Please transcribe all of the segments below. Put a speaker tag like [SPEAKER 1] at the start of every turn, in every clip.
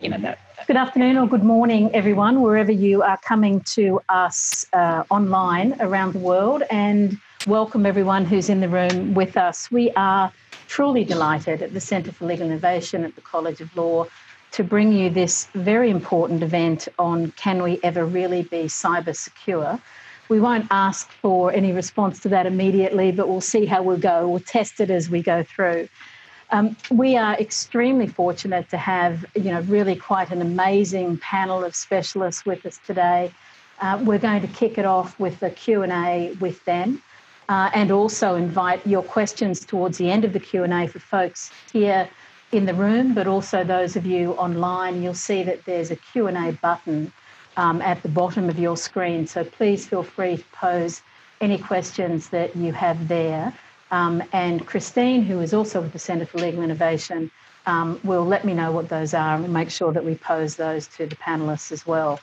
[SPEAKER 1] you know that. Good afternoon or good morning, everyone, wherever you are coming to us uh, online around the world, and welcome everyone who's in the room with us. We are truly delighted at the Centre for Legal Innovation at the College of Law to bring you this very important event on can we ever really be cyber secure. We won't ask for any response to that immediately, but we'll see how we'll go. We'll test it as we go through. Um, we are extremely fortunate to have, you know, really quite an amazing panel of specialists with us today. Uh, we're going to kick it off with a Q&A with them uh, and also invite your questions towards the end of the Q&A for folks here in the room, but also those of you online. You'll see that there's a Q&A button um, at the bottom of your screen, so please feel free to pose any questions that you have there. Um, and Christine, who is also with the Centre for Legal Innovation, um, will let me know what those are and make sure that we pose those to the panelists as well.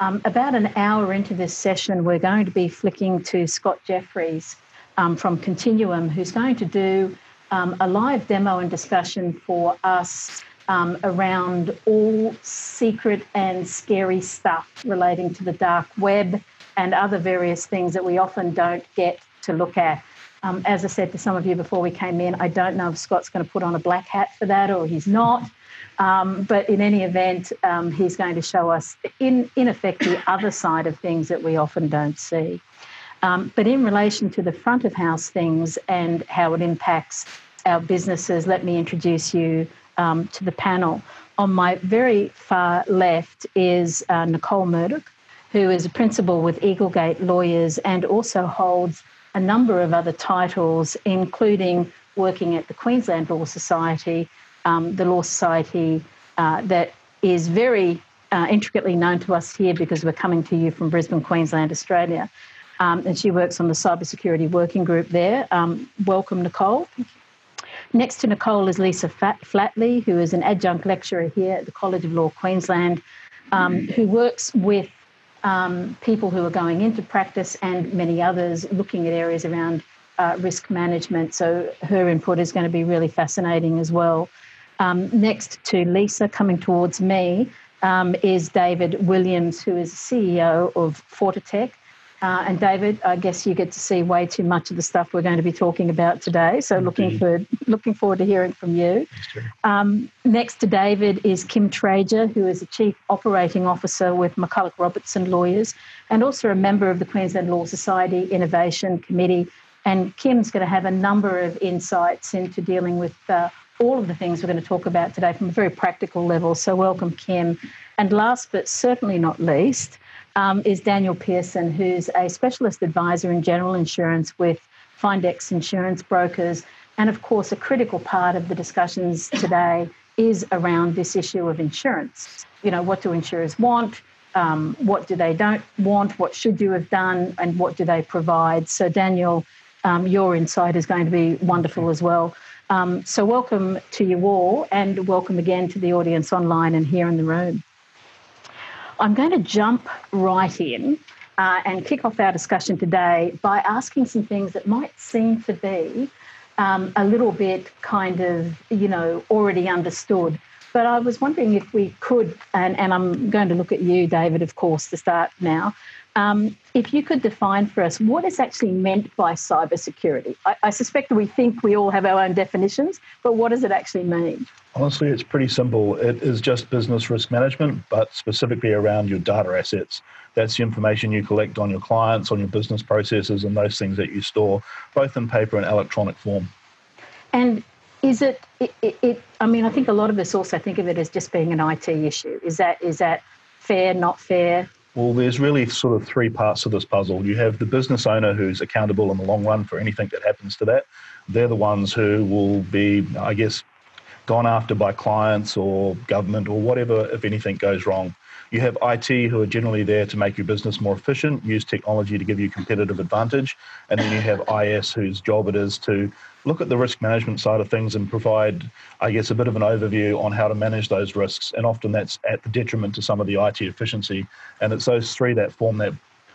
[SPEAKER 1] Um, about an hour into this session, we're going to be flicking to Scott Jeffries um, from Continuum, who's going to do um, a live demo and discussion for us um, around all secret and scary stuff relating to the dark web and other various things that we often don't get to look at. Um, as I said to some of you before we came in, I don't know if Scott's going to put on a black hat for that or he's not. Um, but in any event, um, he's going to show us, in, in effect, the other side of things that we often don't see. Um, but in relation to the front of house things and how it impacts our businesses, let me introduce you um, to the panel. On my very far left is uh, Nicole Murdoch, who is a principal with Eaglegate Lawyers and also holds a number of other titles, including working at the Queensland Law Society, um, the Law Society uh, that is very uh, intricately known to us here because we're coming to you from Brisbane, Queensland, Australia. Um, and she works on the cybersecurity working group there. Um, welcome, Nicole. Next to Nicole is Leisa Flatley, who is an adjunct lecturer here at the College of Law, Queensland, um, who works with um, people who are going into practice and many others looking at areas around uh, risk management. So her input is going to be really fascinating as well. Um, next to Leisa, coming towards me, um, is David Williams, who is CEO of Fortitech. Uh, and David, I guess you get to see way too much of the stuff we're going to be talking about today. So looking for looking forward to hearing from you. Um, next to David is Kim Trajer, who is the Chief Operating Officer with McCullough Robertson Lawyers, and also a member of the Queensland Law Society Innovation Committee. And Kim's going to have a number of insights into dealing with uh, all of the things we're going to talk about today from a very practical level. So welcome, Kim. And last but certainly not least um, is Daniel Pearson, who's a specialist advisor in general insurance with Findex Insurance Brokers. And of course, a critical part of the discussions today is around this issue of insurance. You know, what do insurers want? Um, what do they don't want? What should you have done? And what do they provide? So, Daniel, um, your insight is going to be wonderful as well. Um, so, welcome to you all, and welcome again to the audience online and here in the room. I'm going to jump right in uh, and kick off our discussion today by asking some things that might seem to be um, a little bit kind of, you know, already understood. But I was wondering if we could, and, and I'm going to look at you, David, of course, to start now. Um, if you could define for us what is actually meant by cybersecurity. I, I suspect that we think we all have our own definitions, but what does it actually mean?
[SPEAKER 2] Honestly, it's pretty simple. It is just business risk management, but specifically around your data assets. That's the information you collect on your clients, on your business processes, and those things that you store, both in paper and electronic form.
[SPEAKER 1] And is it, it, it, it I mean, I think a lot of us also think of it as just being an IT issue. Is that is that fair, not fair?
[SPEAKER 2] Well, there's really sort of three parts to this puzzle. You have the business owner who's accountable in the long run for anything that happens to that. They're the ones who will be, I guess, gone after by clients or government or whatever if anything goes wrong. You have IT who are generally there to make your business more efficient, use technology to give you competitive advantage. And then you have IS whose job it is to look at the risk management side of things and provide, I guess, a bit of an overview on how to manage those risks. And often that's at the detriment to some of the IT efficiency. And it's those three that form that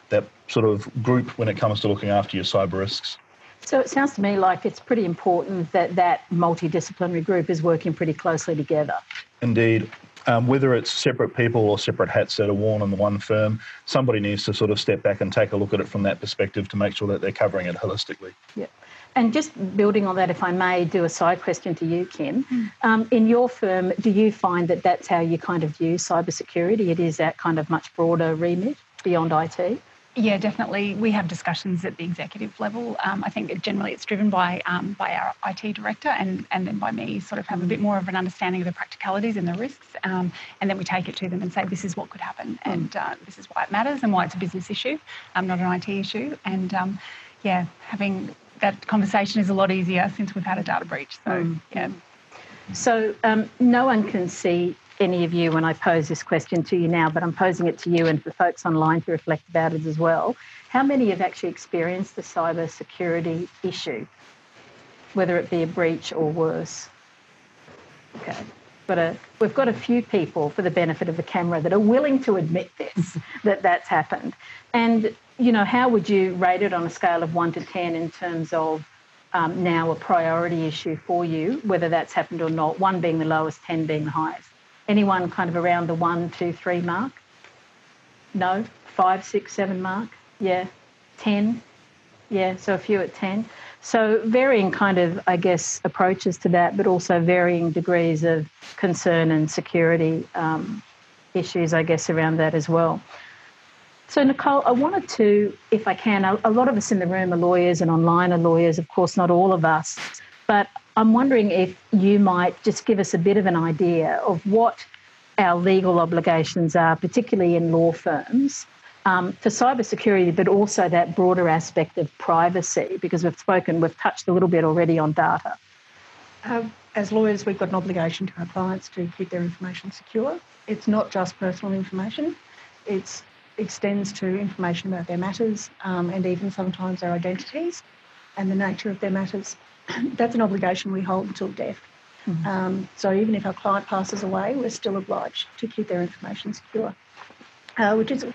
[SPEAKER 2] that sort of group when it comes to looking after your cyber risks.
[SPEAKER 1] So it sounds to me like it's pretty important that that multidisciplinary group is working pretty closely together.
[SPEAKER 2] Indeed. Um, whether it's separate people or separate hats that are worn in the one firm, somebody needs to sort of step back and take a look at it from that perspective to make sure that they're covering it holistically.
[SPEAKER 1] Yeah. And just building on that, if I may do a side question to you, Kim, mm. um, in your firm, do you find that that's how you kind of view cybersecurity? It is that kind of much broader remit beyond IT?
[SPEAKER 3] Yeah, definitely. We have discussions at the executive level. Um, I think generally it's driven by um, by our IT director and, and then by me, sort of have a bit more of an understanding of the practicalities and the risks. Um, and then we take it to them and say, this is what could happen and uh, this is why it matters and why it's a business issue, um, not an IT issue. And um, yeah, having that conversation is a lot easier since we've had a data breach. So, mm. yeah.
[SPEAKER 1] So, um, no one can see any of you when I pose this question to you now, but I'm posing it to you and for folks online to reflect about it as well. How many have actually experienced the cyber security issue, whether it be a breach or worse? Okay. But a, we've got a few people, for the benefit of the camera, that are willing to admit this, that that's happened. And, you know, how would you rate it on a scale of one to 10 in terms of um, now a priority issue for you, whether that's happened or not, one being the lowest, 10 being the highest? Anyone kind of around the one, two, three mark? No? Five, six, seven mark? Yeah. 10? Yeah, so a few at 10. So varying kind of, I guess, approaches to that, but also varying degrees of concern and security um, issues, I guess, around that as well. So, Nicole, I wanted to, if I can, a lot of us in the room are lawyers and online are lawyers, of course, not all of us, but I'm wondering if you might just give us a bit of an idea of what our legal obligations are, particularly in law firms, um, for cybersecurity, but also that broader aspect of privacy, because we've spoken, we've touched a little bit already on data.
[SPEAKER 4] Uh, as lawyers, we've got an obligation to our clients to keep their information secure. It's not just personal information, it extends to information about their matters um, and even sometimes their identities and the nature of their matters. that's an obligation we hold until death. Mm-hmm. Um, so even if our client passes away, we're still obliged to keep their information secure, uh, which is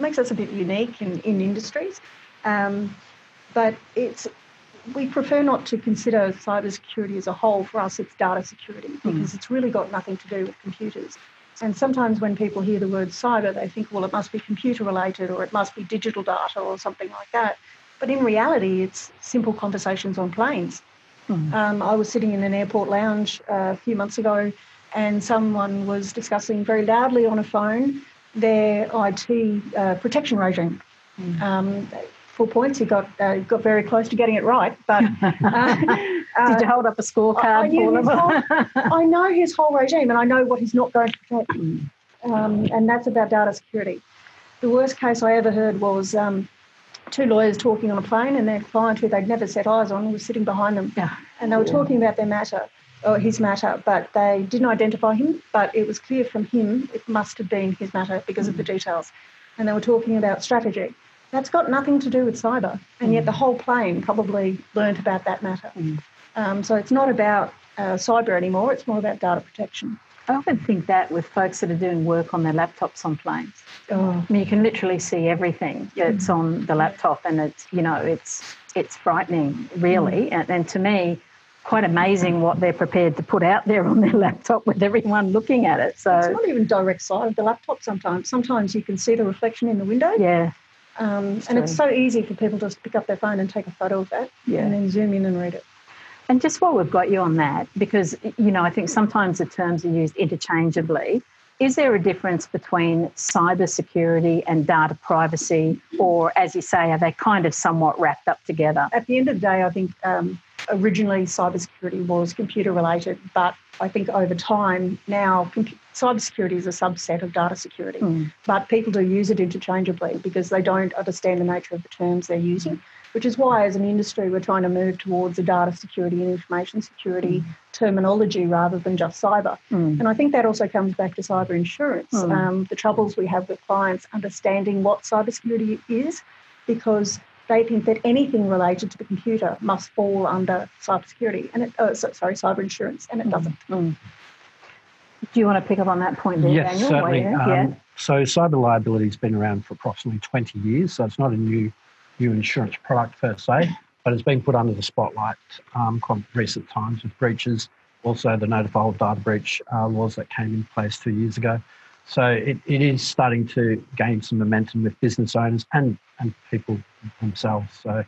[SPEAKER 4] makes us a bit unique in, in industries. Um, but it's we prefer not to consider cybersecurity as a whole. For us, it's data security mm. because mm. it's really got nothing to do with computers. And sometimes when people hear the word cyber, they think, well, it must be computer related or it must be digital data or something like that. But in reality, it's simple conversations on planes. Mm. Um, I was sitting in an airport lounge uh, a few months ago, and someone was discussing very loudly on a phone their IT uh, protection regime. Mm. Um, four points. He got uh, got very close to getting it right, but uh,
[SPEAKER 1] did you hold up a scorecard? I,
[SPEAKER 4] I, whole, I, know his whole regime, and I know what he's not going to protect, mm. um, and that's about data security. The worst case I ever heard was um, two lawyers talking on a plane, and their client, who they'd never set eyes on, was sitting behind them. Yeah. And they were talking about their matter, or his matter, but they didn't identify him. But it was clear from him it must have been his matter because mm. of the mm. details. And they were talking about strategy. That's got nothing to do with cyber, and mm. yet the whole plane probably learnt about that matter. Mm. Um, so it's not about uh, cyber anymore, it's more about data protection.
[SPEAKER 1] I often think that with folks that are doing work on their laptops on planes. Oh. I mean, you can literally see everything that's mm. on the laptop, and it's you know it's it's frightening, really. Mm. And, and to me, quite amazing what they're prepared to put out there on their laptop with everyone looking at it. So
[SPEAKER 4] it's not even direct sight of the laptop. Sometimes, sometimes you can see the reflection in the window.
[SPEAKER 1] Yeah.
[SPEAKER 4] Um, and it's so easy for people to just to pick up their phone and take a photo of that, yeah. and then zoom in and read it.
[SPEAKER 1] And just while we've got you on that, because, you know, I think sometimes the terms are used interchangeably, is there a difference between cybersecurity and data privacy? Or, as you say, are they kind of somewhat wrapped up together?
[SPEAKER 4] At the end of the day, I think um, originally cybersecurity was computer related, but I think over time now comp- cybersecurity is a subset of data security. Mm. But people do use it interchangeably because they don't understand the nature of the terms they're using which is why, as an industry, we're trying to move towards a data security and information security mm. terminology rather than just cyber. Mm. And I think that also comes back to cyber insurance. Mm. Um, the troubles we have with clients understanding what cybersecurity is, because they think that anything related to the computer must fall under cybersecurity and it, oh, so, sorry, cyber insurance, and it mm. doesn't.
[SPEAKER 1] Mm. Do you want to pick up on that point there,
[SPEAKER 5] yes,
[SPEAKER 1] Daniel?
[SPEAKER 5] Certainly. Um, yeah. So cyber liability has been around for approximately 20 years, so it's not a new new insurance product per se, but it's been put under the spotlight um, quite recent times with breaches also the notifiable data breach uh, laws that came in place two years ago. So it, it is starting to gain some momentum with business owners and, and people themselves. So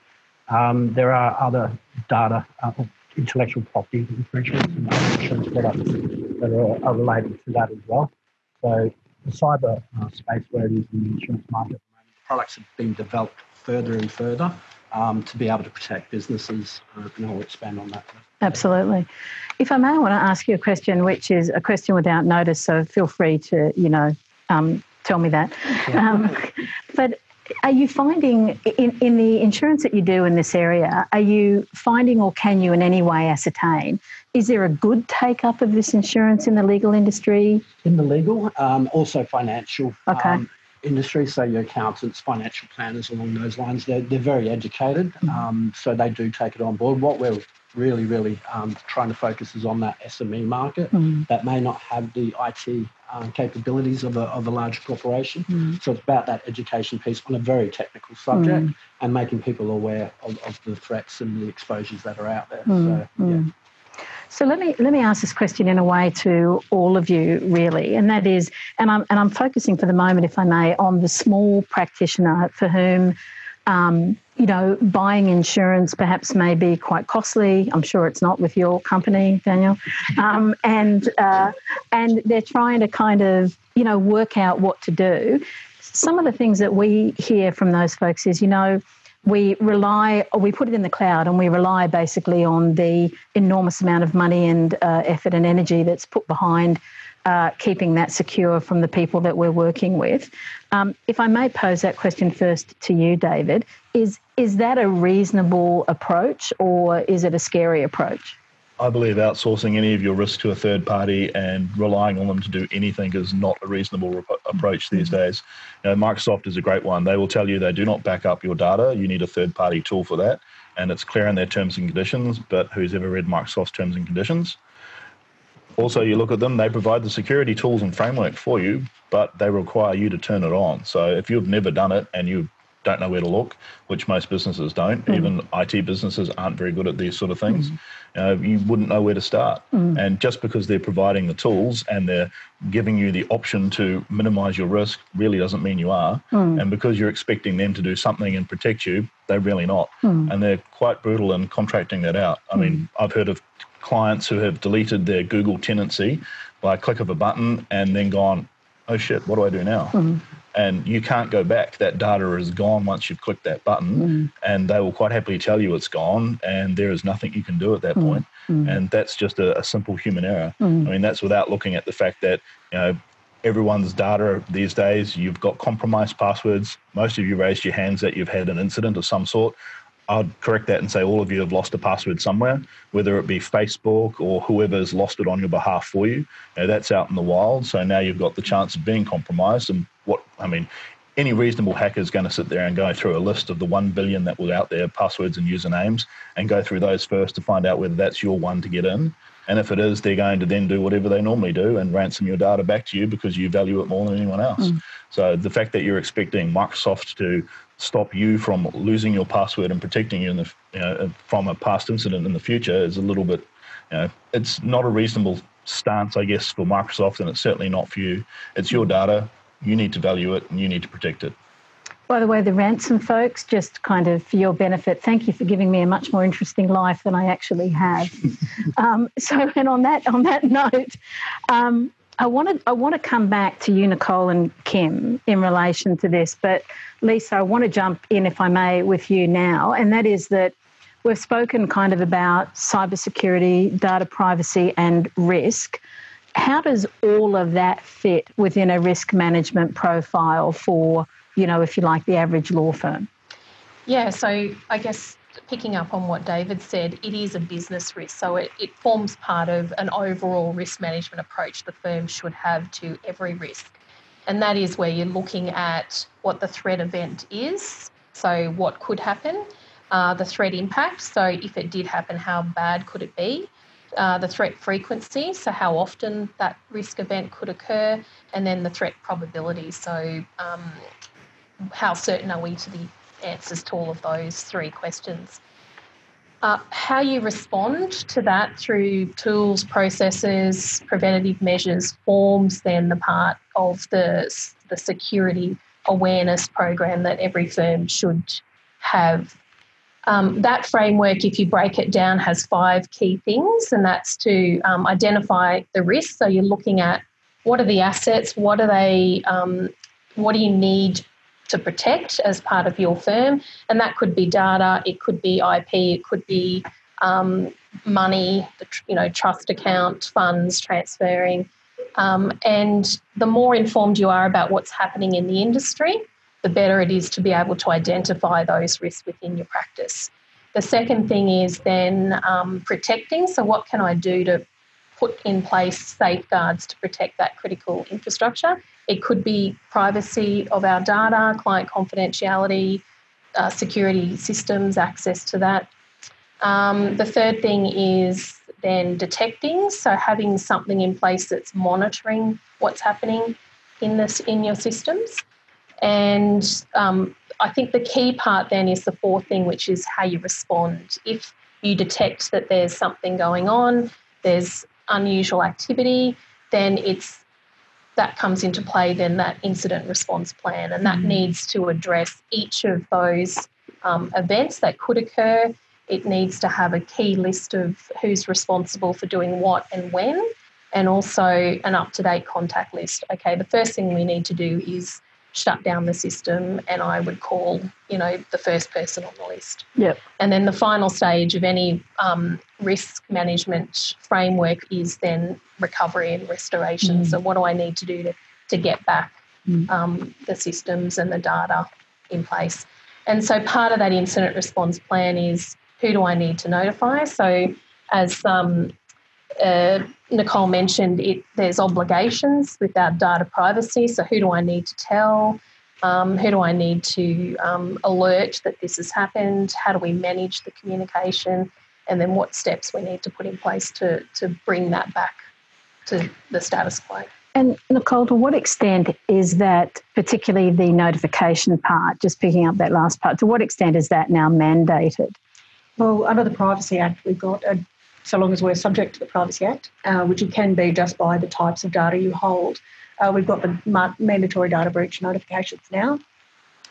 [SPEAKER 5] um, there are other data, uh, intellectual property infringements and insurance products that are, are, related to that as well. So the cyber uh, space where it is in the insurance market, products have been developed further and further um, to be able to protect businesses, uh, and I'll expand on that.
[SPEAKER 1] Absolutely. If I may, I want to ask you a question, which is a question without notice. So feel free to, you know, um, tell me that. Yeah. Um, but are you finding in, in the insurance that you do in this area, are you finding or can you in any way ascertain? Is there a good take up of this insurance in the legal industry?
[SPEAKER 5] In the legal, um, also financial. Okay. Um, industry, so your accountants, financial planners along those lines, they're, they're very educated, mm-hmm. um, so they do take it on board. What we're really, really um, trying to focus is on that SME market mm-hmm. that may not have the IT um, capabilities of a, of a large corporation. Mm. So it's about that education piece on a very technical subject mm. and making people aware of, of, the threats and the exposures that are out there. Mm. So, yeah.
[SPEAKER 1] So let me let me ask this question in a way to all of you, really, and that is, and I'm and I'm focusing for the moment, if I may, on the small practitioner for whom um, you know, buying insurance perhaps may be quite costly. I'm sure it's not with your company, Daniel. Um, and uh, and they're trying to kind of you know work out what to do. Some of the things that we hear from those folks is, you know, we rely, we put it in the cloud, and we rely basically on the enormous amount of money and uh, effort and energy that's put behind uh, keeping that secure from the people that we're working with. Um, if I may pose that question first to you, David, is is that a reasonable approach or is it a scary approach?
[SPEAKER 2] I believe outsourcing any of your risk to a third party and relying on them to do anything is not a reasonable approach these mm-hmm. days. You know, Microsoft is a great one. They will tell you they do not back up your data. You need a third party tool for that. And it's clear in their terms and conditions. But who's ever read Microsoft's terms and conditions? Also, you look at them, they provide the security tools and framework for you, but they require you to turn it on. So if you've never done it and you don't know where to look, which most businesses don't, mm. even IT businesses aren't very good at these sort of things, mm. uh, you wouldn't know where to start. Mm. And just because they're providing the tools and they're giving you the option to minimize your risk really doesn't mean you are. Mm. And because you're expecting them to do something and protect you, they're really not. Mm. And they're quite brutal in contracting that out. I mean. I've heard of clients who have deleted their Google tenancy by a click of a button and then gone, oh shit, what do I do now? Mm-hmm. And you can't go back. That data is gone once you've clicked that button, mm-hmm. and they will quite happily tell you it's gone, and there is nothing you can do at that mm-hmm. point. And that's just a, a, simple human error. I mean, that's without looking at the fact that you know everyone's data these days. You've got compromised passwords. Most of you raised your hands that you've had an incident of some sort. I'd correct that and say all of you have lost a password somewhere, whether it be Facebook or whoever's lost it on your behalf for you. know, that's out in the wild. So now you've got the chance of being compromised. And what, I mean, any reasonable hacker is going to sit there and go through a list of the 1 billion that was out there, passwords and usernames, and go through those first to find out whether that's your one to get in. And if it is, they're going to then do whatever they normally do and ransom your data back to you because you value it more than anyone else. Mm. So the fact that you're expecting Microsoft to stop you from losing your password and protecting you, the, you know, from a past incident in the future is a little bit, you know, it's not a reasonable stance, I guess, for Microsoft, and it's certainly not for you. It's your data. You need to value it and you need to protect it.
[SPEAKER 1] By the way, the ransom folks, just kind of for your benefit, thank you for giving me a much more interesting life than I actually have. um, so, and on that on that note, um, I want to I want to come back to you, Nicole and Kim, in relation to this. But Leisa, I want to jump in, if I may, with you now, and that is that we've spoken kind of about cybersecurity, data privacy, and risk. How does all of that fit within a risk management profile for, you know, if you like, the average law firm?
[SPEAKER 6] Yeah, so I guess picking up on what David said, it is a business risk. So it, it forms part of an overall risk management approach the firm should have to every risk. And that is where you're looking at what the threat event is. So, what could happen, uh, the threat impact. So, if it did happen, how bad could it be? Uh, the threat frequency, so how often that risk event could occur, and then the threat probability. So, um, how certain are we to the answers to all of those three questions. Uh, how you respond to that through tools, processes, preventative measures forms then the part of the, the security awareness program that every firm should have. Um, that framework, if you break it down, has five key things, and that's to um, identify the risks. So you're looking at what are the assets, what are they, um, what do you need to protect as part of your firm, and that could be data, it could be IP, it could be um, money, you know, trust account, funds transferring. Um, and the more informed you are about what's happening in the industry, the better it is to be able to identify those risks within your practice. The second thing is then um, protecting. So, what can I do to put in place safeguards to protect that critical infrastructure? It could be privacy of our data, client confidentiality, uh, security systems, access to that. Um, the third thing is then detecting, so having something in place that's monitoring what's happening in this in your systems. And um, I think the key part then is the fourth thing, which is how you respond. If you detect that there's something going on, there's unusual activity, then it's that comes into play then that incident response plan, and that mm needs to address each of those um, events that could occur. It needs to have a key list of who's responsible for doing what and when, and also an up to date contact list. Okay, the first thing we need to do is shut down the system and I would call, you know, the first person on the list.
[SPEAKER 1] Yep.
[SPEAKER 6] And then the final stage of any um, risk management framework is then recovery and restoration. Mm. So what do I need to do to, to get back mm. um, the systems and the data in place? And so part of that incident response plan is who do I need to notify? So as um, uh, Nicole mentioned it, there's obligations with our data privacy. So, who do I need to tell? Um, who do I need to um, alert that this has happened? How do we manage the communication? And then, what steps we need to put in place to, to bring that back to the status quo?
[SPEAKER 1] And Nicole, to what extent is that, particularly the notification part, just picking up that last part, to what extent is that now mandated?
[SPEAKER 4] Well, under the Privacy Act, we've got a so long as we're subject to the Privacy Act, uh, which it can be just by the types of data you hold. Uh, we've got the mandatory data breach notifications now.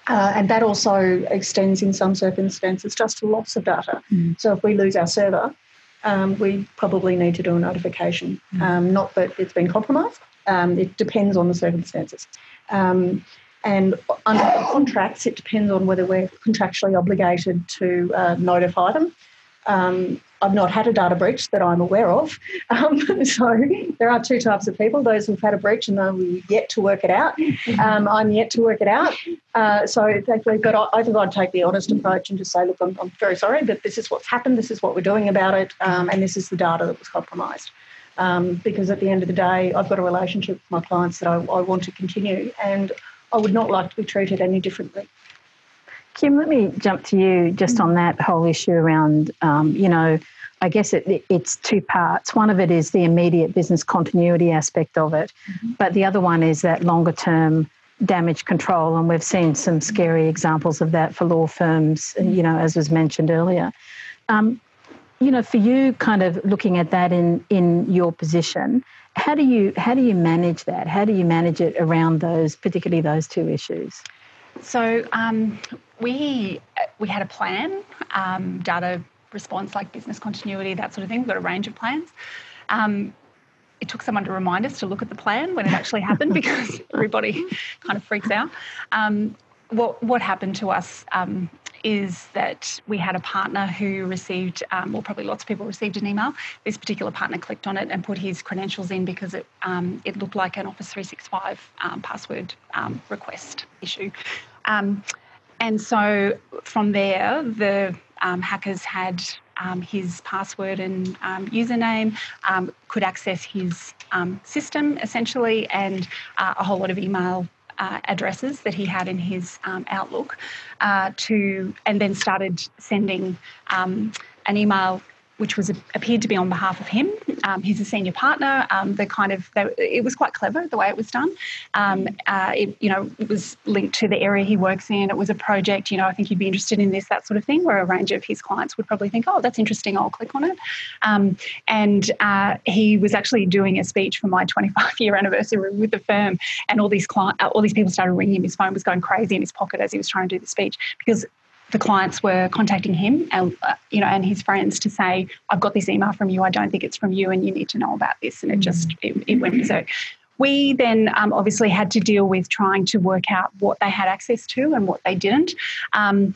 [SPEAKER 4] Uh, and that also extends in some circumstances just to loss of data. Mm. So if we lose our server, um, we probably need to do a notification. Mm. Um, not that it's been compromised, um, it depends on the circumstances. Um, and under contracts, it depends on whether we're contractually obligated to uh, notify them. Um, I've not had a data breach that I'm aware of. Um, so there are two types of people those who've had a breach and are yet to work it out. Um, I'm yet to work it out. Uh, so thankfully, but I, I, think I'd take the honest approach and just say, look, I'm, I'm, very sorry, but this is what's happened, this is what we're doing about it, um, and this is the data that was compromised. Um, because at the end of the day, I've got a relationship with my clients that I, I want to continue, and I would not like to be treated any differently.
[SPEAKER 1] Kim, let me jump to you just on that whole issue around, um, you know, I guess it, it's two parts. One of it is the immediate business continuity aspect of it, mm-hmm. but the other one is that longer term damage control. And we've seen some scary examples of that for law firms, you know, as was mentioned earlier. Um, you know, for you, kind of looking at that in in your position, how do you how do you manage that? How do you manage it around those, particularly those two issues?
[SPEAKER 3] So um, we we had a plan, um, data response like business continuity, that sort of thing. We've got a range of plans. Um, it took someone to remind us to look at the plan when it actually happened because everybody kind of freaks out. Um, what what happened to us um, is that we had a partner who received, um, well, probably lots of people received an email. This particular partner clicked on it and put his credentials in because it um, it looked like an Office 365 um, password um, request issue. Um, and so from there, the um, hackers had his password and username, could access his system essentially, and uh, a whole lot of email uh, addresses that he had in his um, Outlook uh, to, and then started sending an email which was appeared to be on behalf of him. Um, he's a senior partner. Um, the kind of it was quite clever the way it was done. Um, uh, it, you know, it was linked to the area he works in. It was a project. You know, I think he'd be interested in this, that sort of thing. Where a range of his clients would probably think, "Oh, that's interesting. I'll click on it." Um, and uh, he was actually doing a speech for my 25 year anniversary with the firm, and all these client, all these people started ringing him. His phone was going crazy in his pocket as he was trying to do the speech because the clients were contacting him and uh, you know and his friends to say i've got this email from you. I don't think it's from you and you need to know about this. And it just it, it went. So we then um, obviously had to deal with trying to work out what they had access to and what they didn't. Um,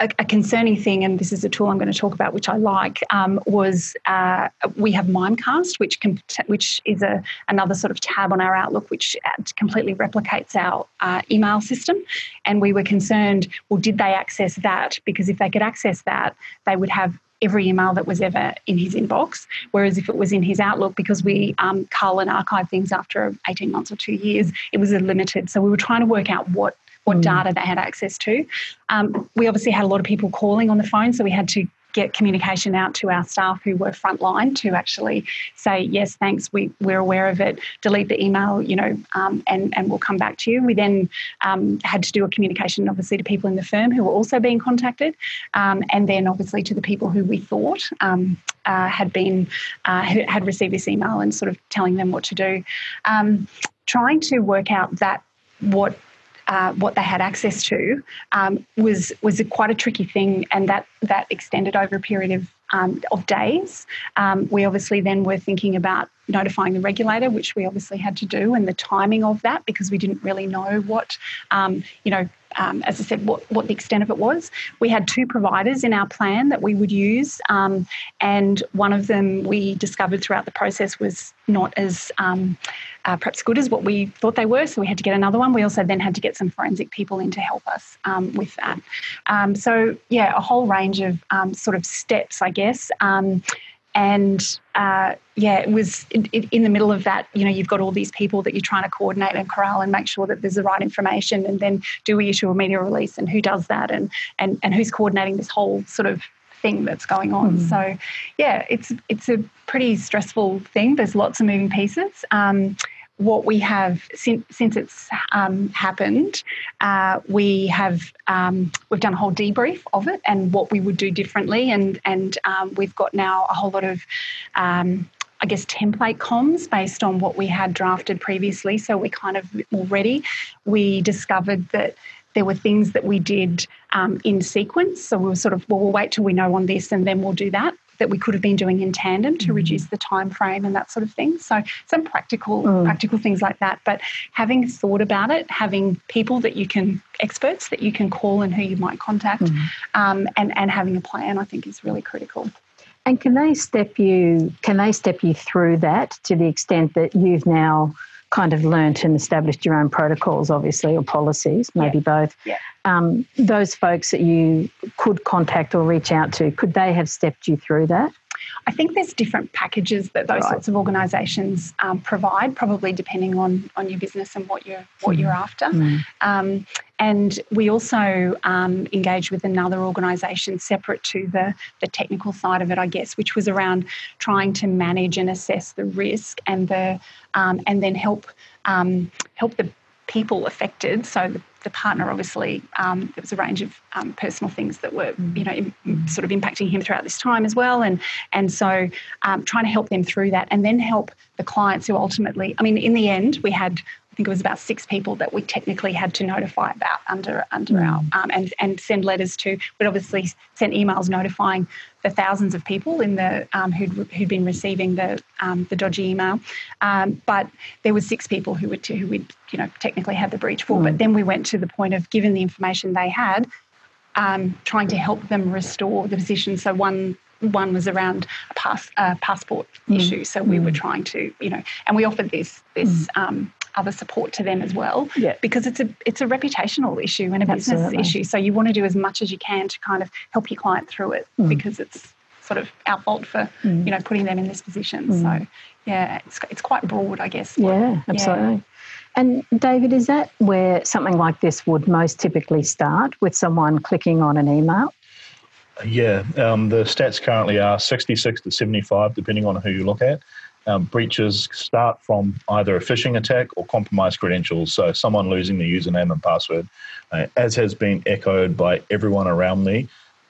[SPEAKER 3] a, a, concerning thing, and this is a tool I'm going to talk about, which I like, um, was uh, we have Mimecast, which which is a another sort of tab on our Outlook, which completely replicates our uh, email system. And we were concerned, well, did they access that? Because if they could access that, they would have every email that was ever in his inbox. Whereas if it was in his Outlook, because we um, cull and archive things after 18 months or two years, it was limited. So we were trying to work out what what mm. data they had access to. Um, we obviously had a lot of people calling on the phone, so we had to get communication out to our staff who were frontline to actually say yes thanks we, we're aware of it delete the email you know um, and, and we'll come back to you we then um, had to do a communication obviously to people in the firm who were also being contacted um, and then obviously to the people who we thought um, uh, had been uh, had received this email and sort of telling them what to do um, trying to work out that what uh, what they had access to um, was was a, quite a tricky thing, and that that extended over a period of um, of days. Um, we obviously then were thinking about notifying the regulator, which we obviously had to do, and the timing of that because we didn't really know what um, you know um, as I said, what, what the extent of it was. We had two providers in our plan that we would use, um, and one of them we discovered throughout the process was not as um, uh, perhaps good as what we thought they were, so we had to get another one. We also then had to get some forensic people in to help us um, with that. Um, so, yeah, a whole range of um, sort of steps, I guess and uh, yeah, it was in, in, the middle of that. You know, you've got all these people that you're trying to coordinate and corral and make sure that there's the right information, and then do we issue a media release, and who does that, and and and who's coordinating this whole sort of thing that's going on. Mm. So, yeah, it's it's a pretty stressful thing. There's lots of moving pieces. Um, what we have since since it's um, happened, uh, we have um, we've done a whole debrief of it and what we would do differently, and and um, we've got now a whole lot of. Um, I guess template comms based on what we had drafted previously. So we're kind of more ready. We discovered that there were things that we did um, in sequence. So we were sort of, well, we'll wait till we know on this and then we'll do that that we could have been doing in tandem to mm. reduce the time frame and that sort of thing. So some practical mm. practical things like that. But having thought about it, having people that you can experts that you can call and who you might contact, mm. um, and and having a plan, I think is really critical.
[SPEAKER 1] And can they step you? Can they step you through that to the extent that you've now kind of learnt and established your own protocols, obviously, or policies, maybe
[SPEAKER 3] yeah.
[SPEAKER 1] both.
[SPEAKER 3] Yeah.
[SPEAKER 1] Um, those folks that you could contact or reach out to, could they have stepped you through that?
[SPEAKER 3] I think there's different packages that those right. sorts of organisations um, provide, probably depending on on your business and what you're what mm. you're after. Mm. Um, and we also um, engaged with another organisation separate to the the technical side of it, I guess, which was around trying to manage and assess the risk and the um, and then help um, help the people affected. So the the partner obviously um, there was a range of um, personal things that were mm. you know Im- sort of impacting him throughout this time as well and and so um, trying to help them through that and then help the clients who ultimately I mean in the end we had I think it was about six people that we technically had to notify about under under mm. our um, and and send letters to. We'd obviously sent emails notifying the thousands of people in the um, who'd who'd been receiving the um, the dodgy email, um, but there was six people who would who would you know technically had the breach for. Mm. But then we went to the point of given the information they had, um, trying to help them restore the position. So one one was around a pass, uh, passport mm. issue. So we mm. were trying to, you know, and we offered this this mm. um, other support to them as well.
[SPEAKER 1] Yeah.
[SPEAKER 3] Because it's a it's a reputational issue and a Absolutely. business issue. So you want to do as much as you can to kind of help your client through it mm. because it's sort of our fault for mm. you know putting them in this position. Mm. So yeah, it's it's quite broad, I guess.
[SPEAKER 1] Yeah, absolutely. Yeah. And David, is that where something like this would most typically start with someone clicking on an email?
[SPEAKER 2] Yeah, um, the stats currently are 66 to 75, depending on who you look at. Um, breaches start from either a phishing attack or compromised credentials, so someone losing the username and password. Uh, as has been echoed by everyone around me,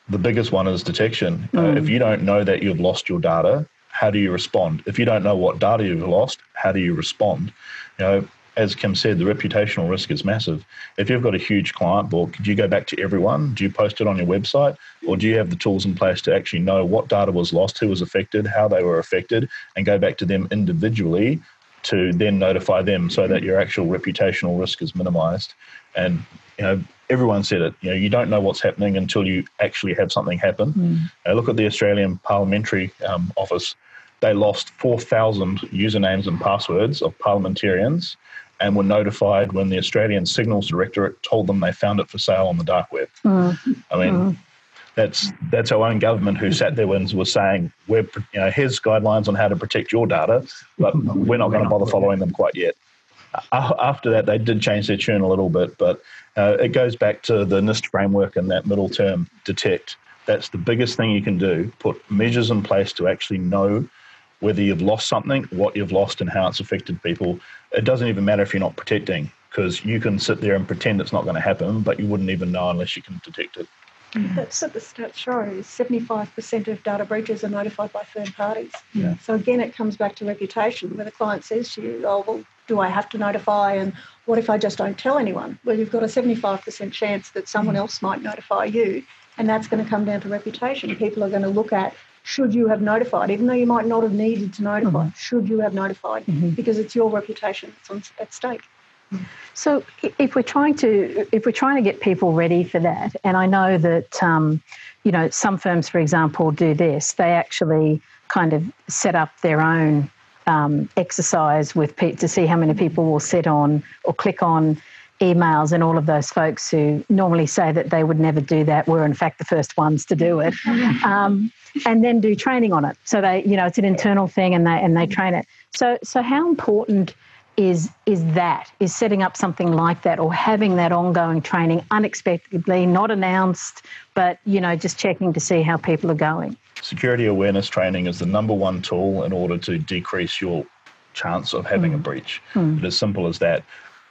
[SPEAKER 2] the biggest one is detection. Mm. Uh, if you don't know that you've lost your data, how do you respond? If you don't know what data you've lost, how do you respond? You know, as Kim said, the reputational risk is massive. If you've got a huge client book, do you go back to everyone? Do you post it on your website? Or do you have the tools in place to actually know what data was lost, who was affected, how they were affected, and go back to them individually to then notify them so that your actual reputational risk is minimized? And, you know, everyone said it, you know, you don't know what's happening until you actually have something happen. Mm. Uh, look at the Australian Parliamentary um, Office. They lost 4,000 usernames and passwords of parliamentarians and were notified when the Australian Signals Directorate told them they found it for sale on the dark web. Mm. I mean, mm. that's that's our own government who sat there and was saying, "We're you know here's guidelines on how to protect your data, but we're not going to bother following them quite yet." After that, they did change their tune a little bit, but uh, it goes back to the NIST framework and that middle term, detect. That's the biggest thing you can do. Put measures in place to actually know whether you've lost something, what you've lost, and how it's affected people. It doesn't even matter if you're not protecting, because you can sit there and pretend it's not going to happen, but you wouldn't even know unless you can detect it. Mm-hmm.
[SPEAKER 4] That's what the stats show. 75% of data breaches are notified by third parties. Yeah. So again, it comes back to reputation. Where the client says to you, "Oh, well, do I have to notify?" and what if I just don't tell anyone? Well, you've got a 75% chance that someone else might notify you, and that's going to come down to reputation. People are going to look at should you have notified, even though you might not have needed to notify, mm-hmm. should you have notified mm-hmm. because it's your reputation that's at stake.
[SPEAKER 1] So, if we're trying to if we're trying to get people ready for that, and I know that um, you know some firms, for example, do this. They actually kind of set up their own um, exercise with pe- to see how many people will sit on or click on emails and all of those folks who normally say that they would never do that were in fact the first ones to do it um, and then do training on it so they you know it's an internal thing and they and they train it so so how important is is that is setting up something like that or having that ongoing training unexpectedly not announced but you know just checking to see how people are going
[SPEAKER 2] security awareness training is the number one tool in order to decrease your chance of having mm. a breach mm. it's as simple as that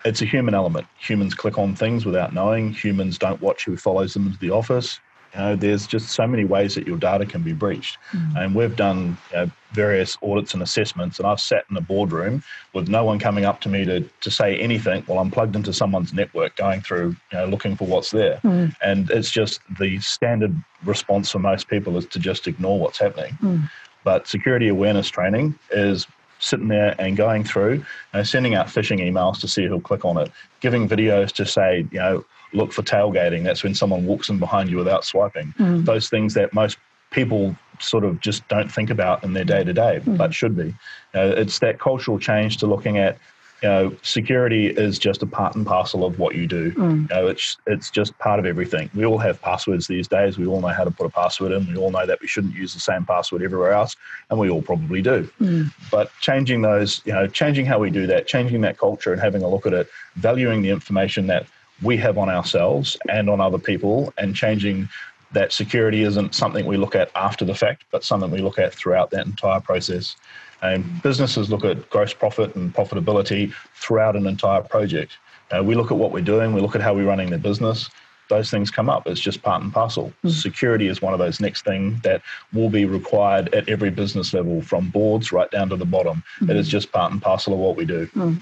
[SPEAKER 2] it's a human element. Humans click on things without knowing. Humans don't watch who follows them into the office. You know, there's just so many ways that your data can be breached. Mm. And we've done you know, various audits and assessments, and I've sat in a boardroom with no one coming up to me to, to say anything while I'm plugged into someone's network going through, you know, looking for what's there. Mm. And it's just the standard response for most people is to just ignore what's happening. Mm. But security awareness training is sitting there and going through, you know, sending out phishing emails to see who'll click on it, giving videos to say, you know, look for tailgating. That's when someone walks in behind you without swiping. Mm. Those things that most people sort of just don't think about in their day to day, but should be. You know, it's that cultural change to looking at you know, security is just a part and parcel of what you do. Mm. You know, it's it's just part of everything. We all have passwords these days. We all know how to put a password in. We all know that we shouldn't use the same password everywhere else, and we all probably do. Mm. But changing those, you know, changing how we do that, changing that culture, and having a look at it, valuing the information that we have on ourselves and on other people, and changing that security isn't something we look at after the fact, but something we look at throughout that entire process. And businesses look at gross profit and profitability throughout an entire project. Uh, we look at what we're doing, we look at how we're running the business. Those things come up. It's just part and parcel. Mm. Security is one of those next things that will be required at every business level, from boards right down to the bottom. Mm. It is just part and parcel of what we do. Mm.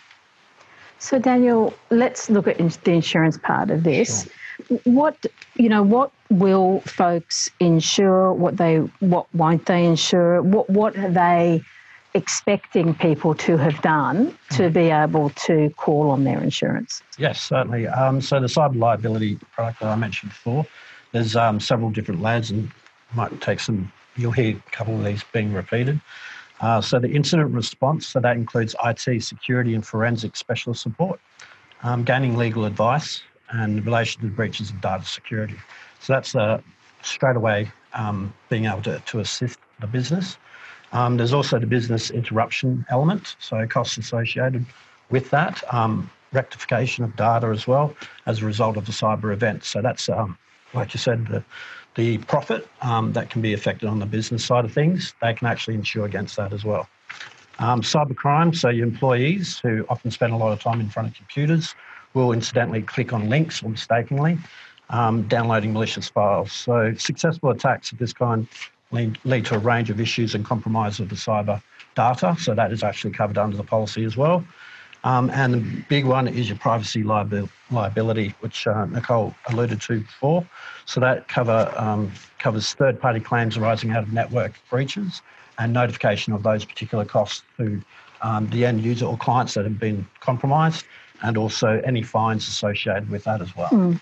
[SPEAKER 1] So, Daniel, let's look at the insurance part of this. Sure. What you know, what will folks insure? What they, what won't they insure? What what are they? expecting people to have done to mm. be able to call on their insurance?
[SPEAKER 5] Yes, certainly. Um, so the cyber liability product that I mentioned before, there's um, several different layers and might take some, you'll hear a couple of these being repeated. Uh, so the incident response, so that includes IT, security and forensic specialist support, um, gaining legal advice and in relation to breaches of data security. So that's uh, straight away um, being able to, to assist the business. Um, there's also the business interruption element, so costs associated with that, um, rectification of data as well as a result of the cyber event. So that's um, like you said, the, the profit um, that can be affected on the business side of things, they can actually insure against that as well. Um, cybercrime, so your employees who often spend a lot of time in front of computers will incidentally click on links or mistakenly um, downloading malicious files. So successful attacks of this kind lead, lead to a range of issues and compromise of the cyber data. So that is actually covered under the policy as well. Um, and the big one is your privacy liabil- liability, which uh, Nicole alluded to before. So that cover um, covers third-party claims arising out of network breaches and notification of those particular costs to um, the end user or clients that have been compromised, and also any fines associated with that as well.
[SPEAKER 1] Mm.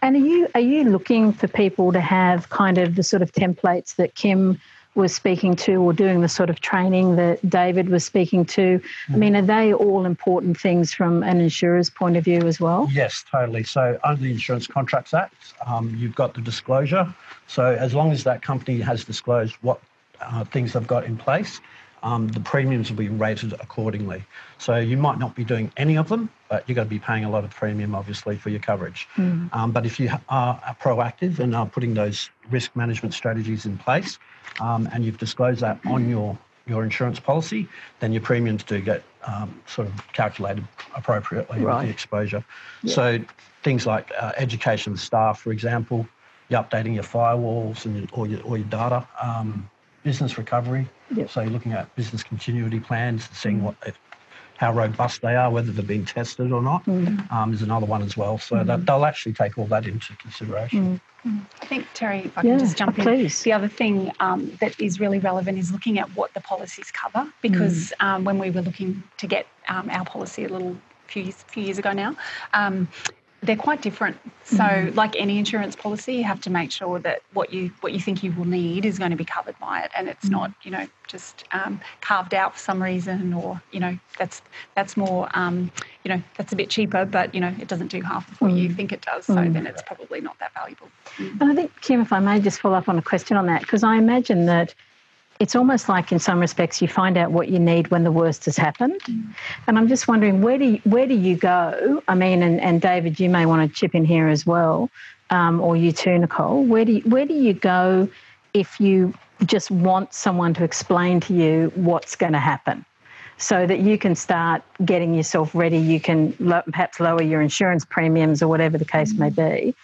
[SPEAKER 1] And are you are you looking for people to have kind of the sort of templates that Kim was speaking to or doing the sort of training that David was speaking to? I mean, are they all important things from an insurer's point of view as well?
[SPEAKER 5] Yes, totally. So, under the Insurance Contracts Act, um, you've got the disclosure. So, as long as that company has disclosed what uh, things they've got in place, um, the premiums will be rated accordingly. So you might not be doing any of them, but you're going to be paying a lot of premium, obviously, for your coverage. Mm. Um, but if you are proactive and are putting those risk management strategies in place, um, and you've disclosed that on your your insurance policy, then your premiums do get um, sort of calculated appropriately right. with the exposure. Yeah. So things like uh, education of staff, for example, you're updating your firewalls and your, or, your, or your data, um, business recovery, Yep. So you're looking at business continuity plans, and seeing what how robust they are, whether they've been tested or not, mm. um, is another one as well. So mm. that they'll actually take all that into consideration.
[SPEAKER 3] Mm. I think, Terri, if I can just jump in. The other thing um, that is really relevant is looking at what the policies cover, because mm. um, when we were looking to get um, our policy a little few years, few years ago now, um, they're quite different. So, mm. like any insurance policy, you have to make sure that what you what you think you will need is going to be covered by it, and it's mm. not you know just um, carved out for some reason, or you know that's that's more um, you know that's a bit cheaper, but you know it doesn't do half of what mm. you think it does. So mm. then it's probably not that valuable.
[SPEAKER 1] And I think Kim, if I may just follow up on a question on that, because I imagine that it's almost like in some respects you find out what you need when the worst has happened. And I'm just wondering where do you, where do you go? I mean, and, and David, you may want to chip in here as well, um, or you too, Nicole. Where do you, where do you go if you just want someone to explain to you what's going to happen? So that you can start getting yourself ready. You can lo- perhaps lower your insurance premiums or whatever the case mm. may be.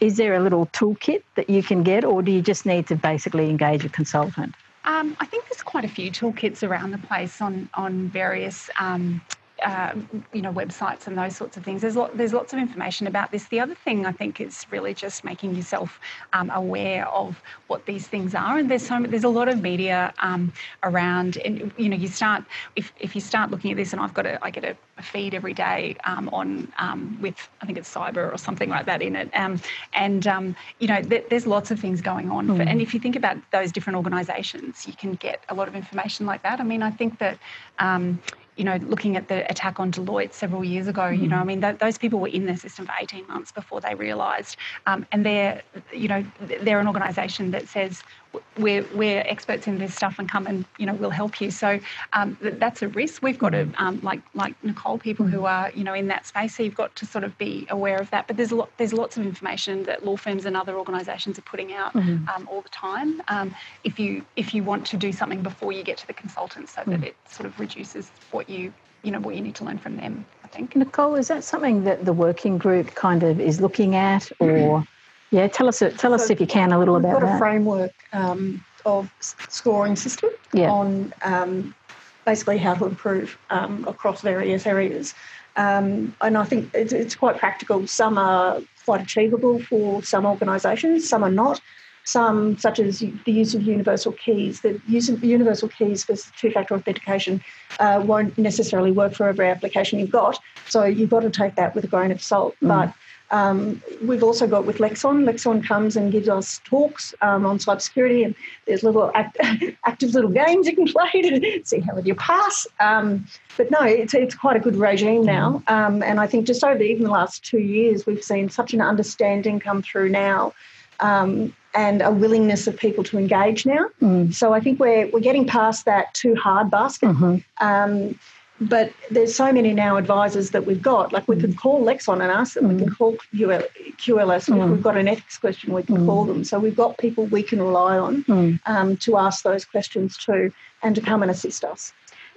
[SPEAKER 1] Is there a little toolkit that you can get, or do you just need to basically engage a consultant?
[SPEAKER 3] Um, I think there's quite a few toolkits around the place on on various um, uh, you know websites and those sorts of things. There's lot, there's lots of information about this. The other thing I think is really just making yourself um, aware of what these things are. And there's so there's a lot of media um, around. And you know, you start if, if you start looking at this, and I've got a I get a, a feed every day um, on um, with I think it's cyber or something like that in it. Um, and um, you know, th- there's lots of things going on. Mm. For, and if you think about those different organisations, you can get a lot of information like that. I mean, I think that you know, looking at the attack on Deloitte several years ago, mm. you know, I mean, th- those people were in the system for 18 months before they realised. Um, and they're, you know, they're an organisation that says we're, we're experts in this stuff and come and, you know, we'll help you. So um, th- that's a risk. We've got to, um, like like Nicole, people who mm. are, you know, in that space. So you've got to sort of be aware of that. But there's a lot, there's lots of information that law firms and other organisations are putting out mm-hmm. all the time. Um, if you if you want to do something before you get to the consultant, so mm. that it sort of reduces what you you know what you need to learn from them. I think.
[SPEAKER 1] Nicole, is that something that the working group kind of is looking at, or yeah, tell us tell us if you can a little
[SPEAKER 4] we've
[SPEAKER 1] about
[SPEAKER 4] got
[SPEAKER 1] that.
[SPEAKER 4] a framework um, of scoring system yeah. on um, basically how to improve um, across various areas. Um, and I think it's, it's, quite practical. Some are quite achievable for some organisations, some are not. Some, such as the use of universal keys, the use of universal keys for two-factor authentication uh, won't necessarily work for every application you've got. So you've got to take that with a grain of salt. Mm. But um, we've also got with Lexon. Lexon comes and gives us talks um, on cybersecurity, and there's little act- active little games you can play to see how you pass. Um, but no, it's, it's quite a good regime now. Um, and I think just over even the last two years, we've seen such an understanding come through now um, and a willingness of people to engage now. Mm. So I think we're, we're getting past that too hard basket. Mm-hmm. Um, but there's so many now advisors that we've got. Like we mm. could call Lexon and ask them. Mm. We can call QLS,
[SPEAKER 1] Mm.
[SPEAKER 4] we've got an ethics question we can
[SPEAKER 1] Mm.
[SPEAKER 4] call them. So we've got people we can rely on
[SPEAKER 1] Mm.
[SPEAKER 4] um, to ask those questions to and to come and assist us.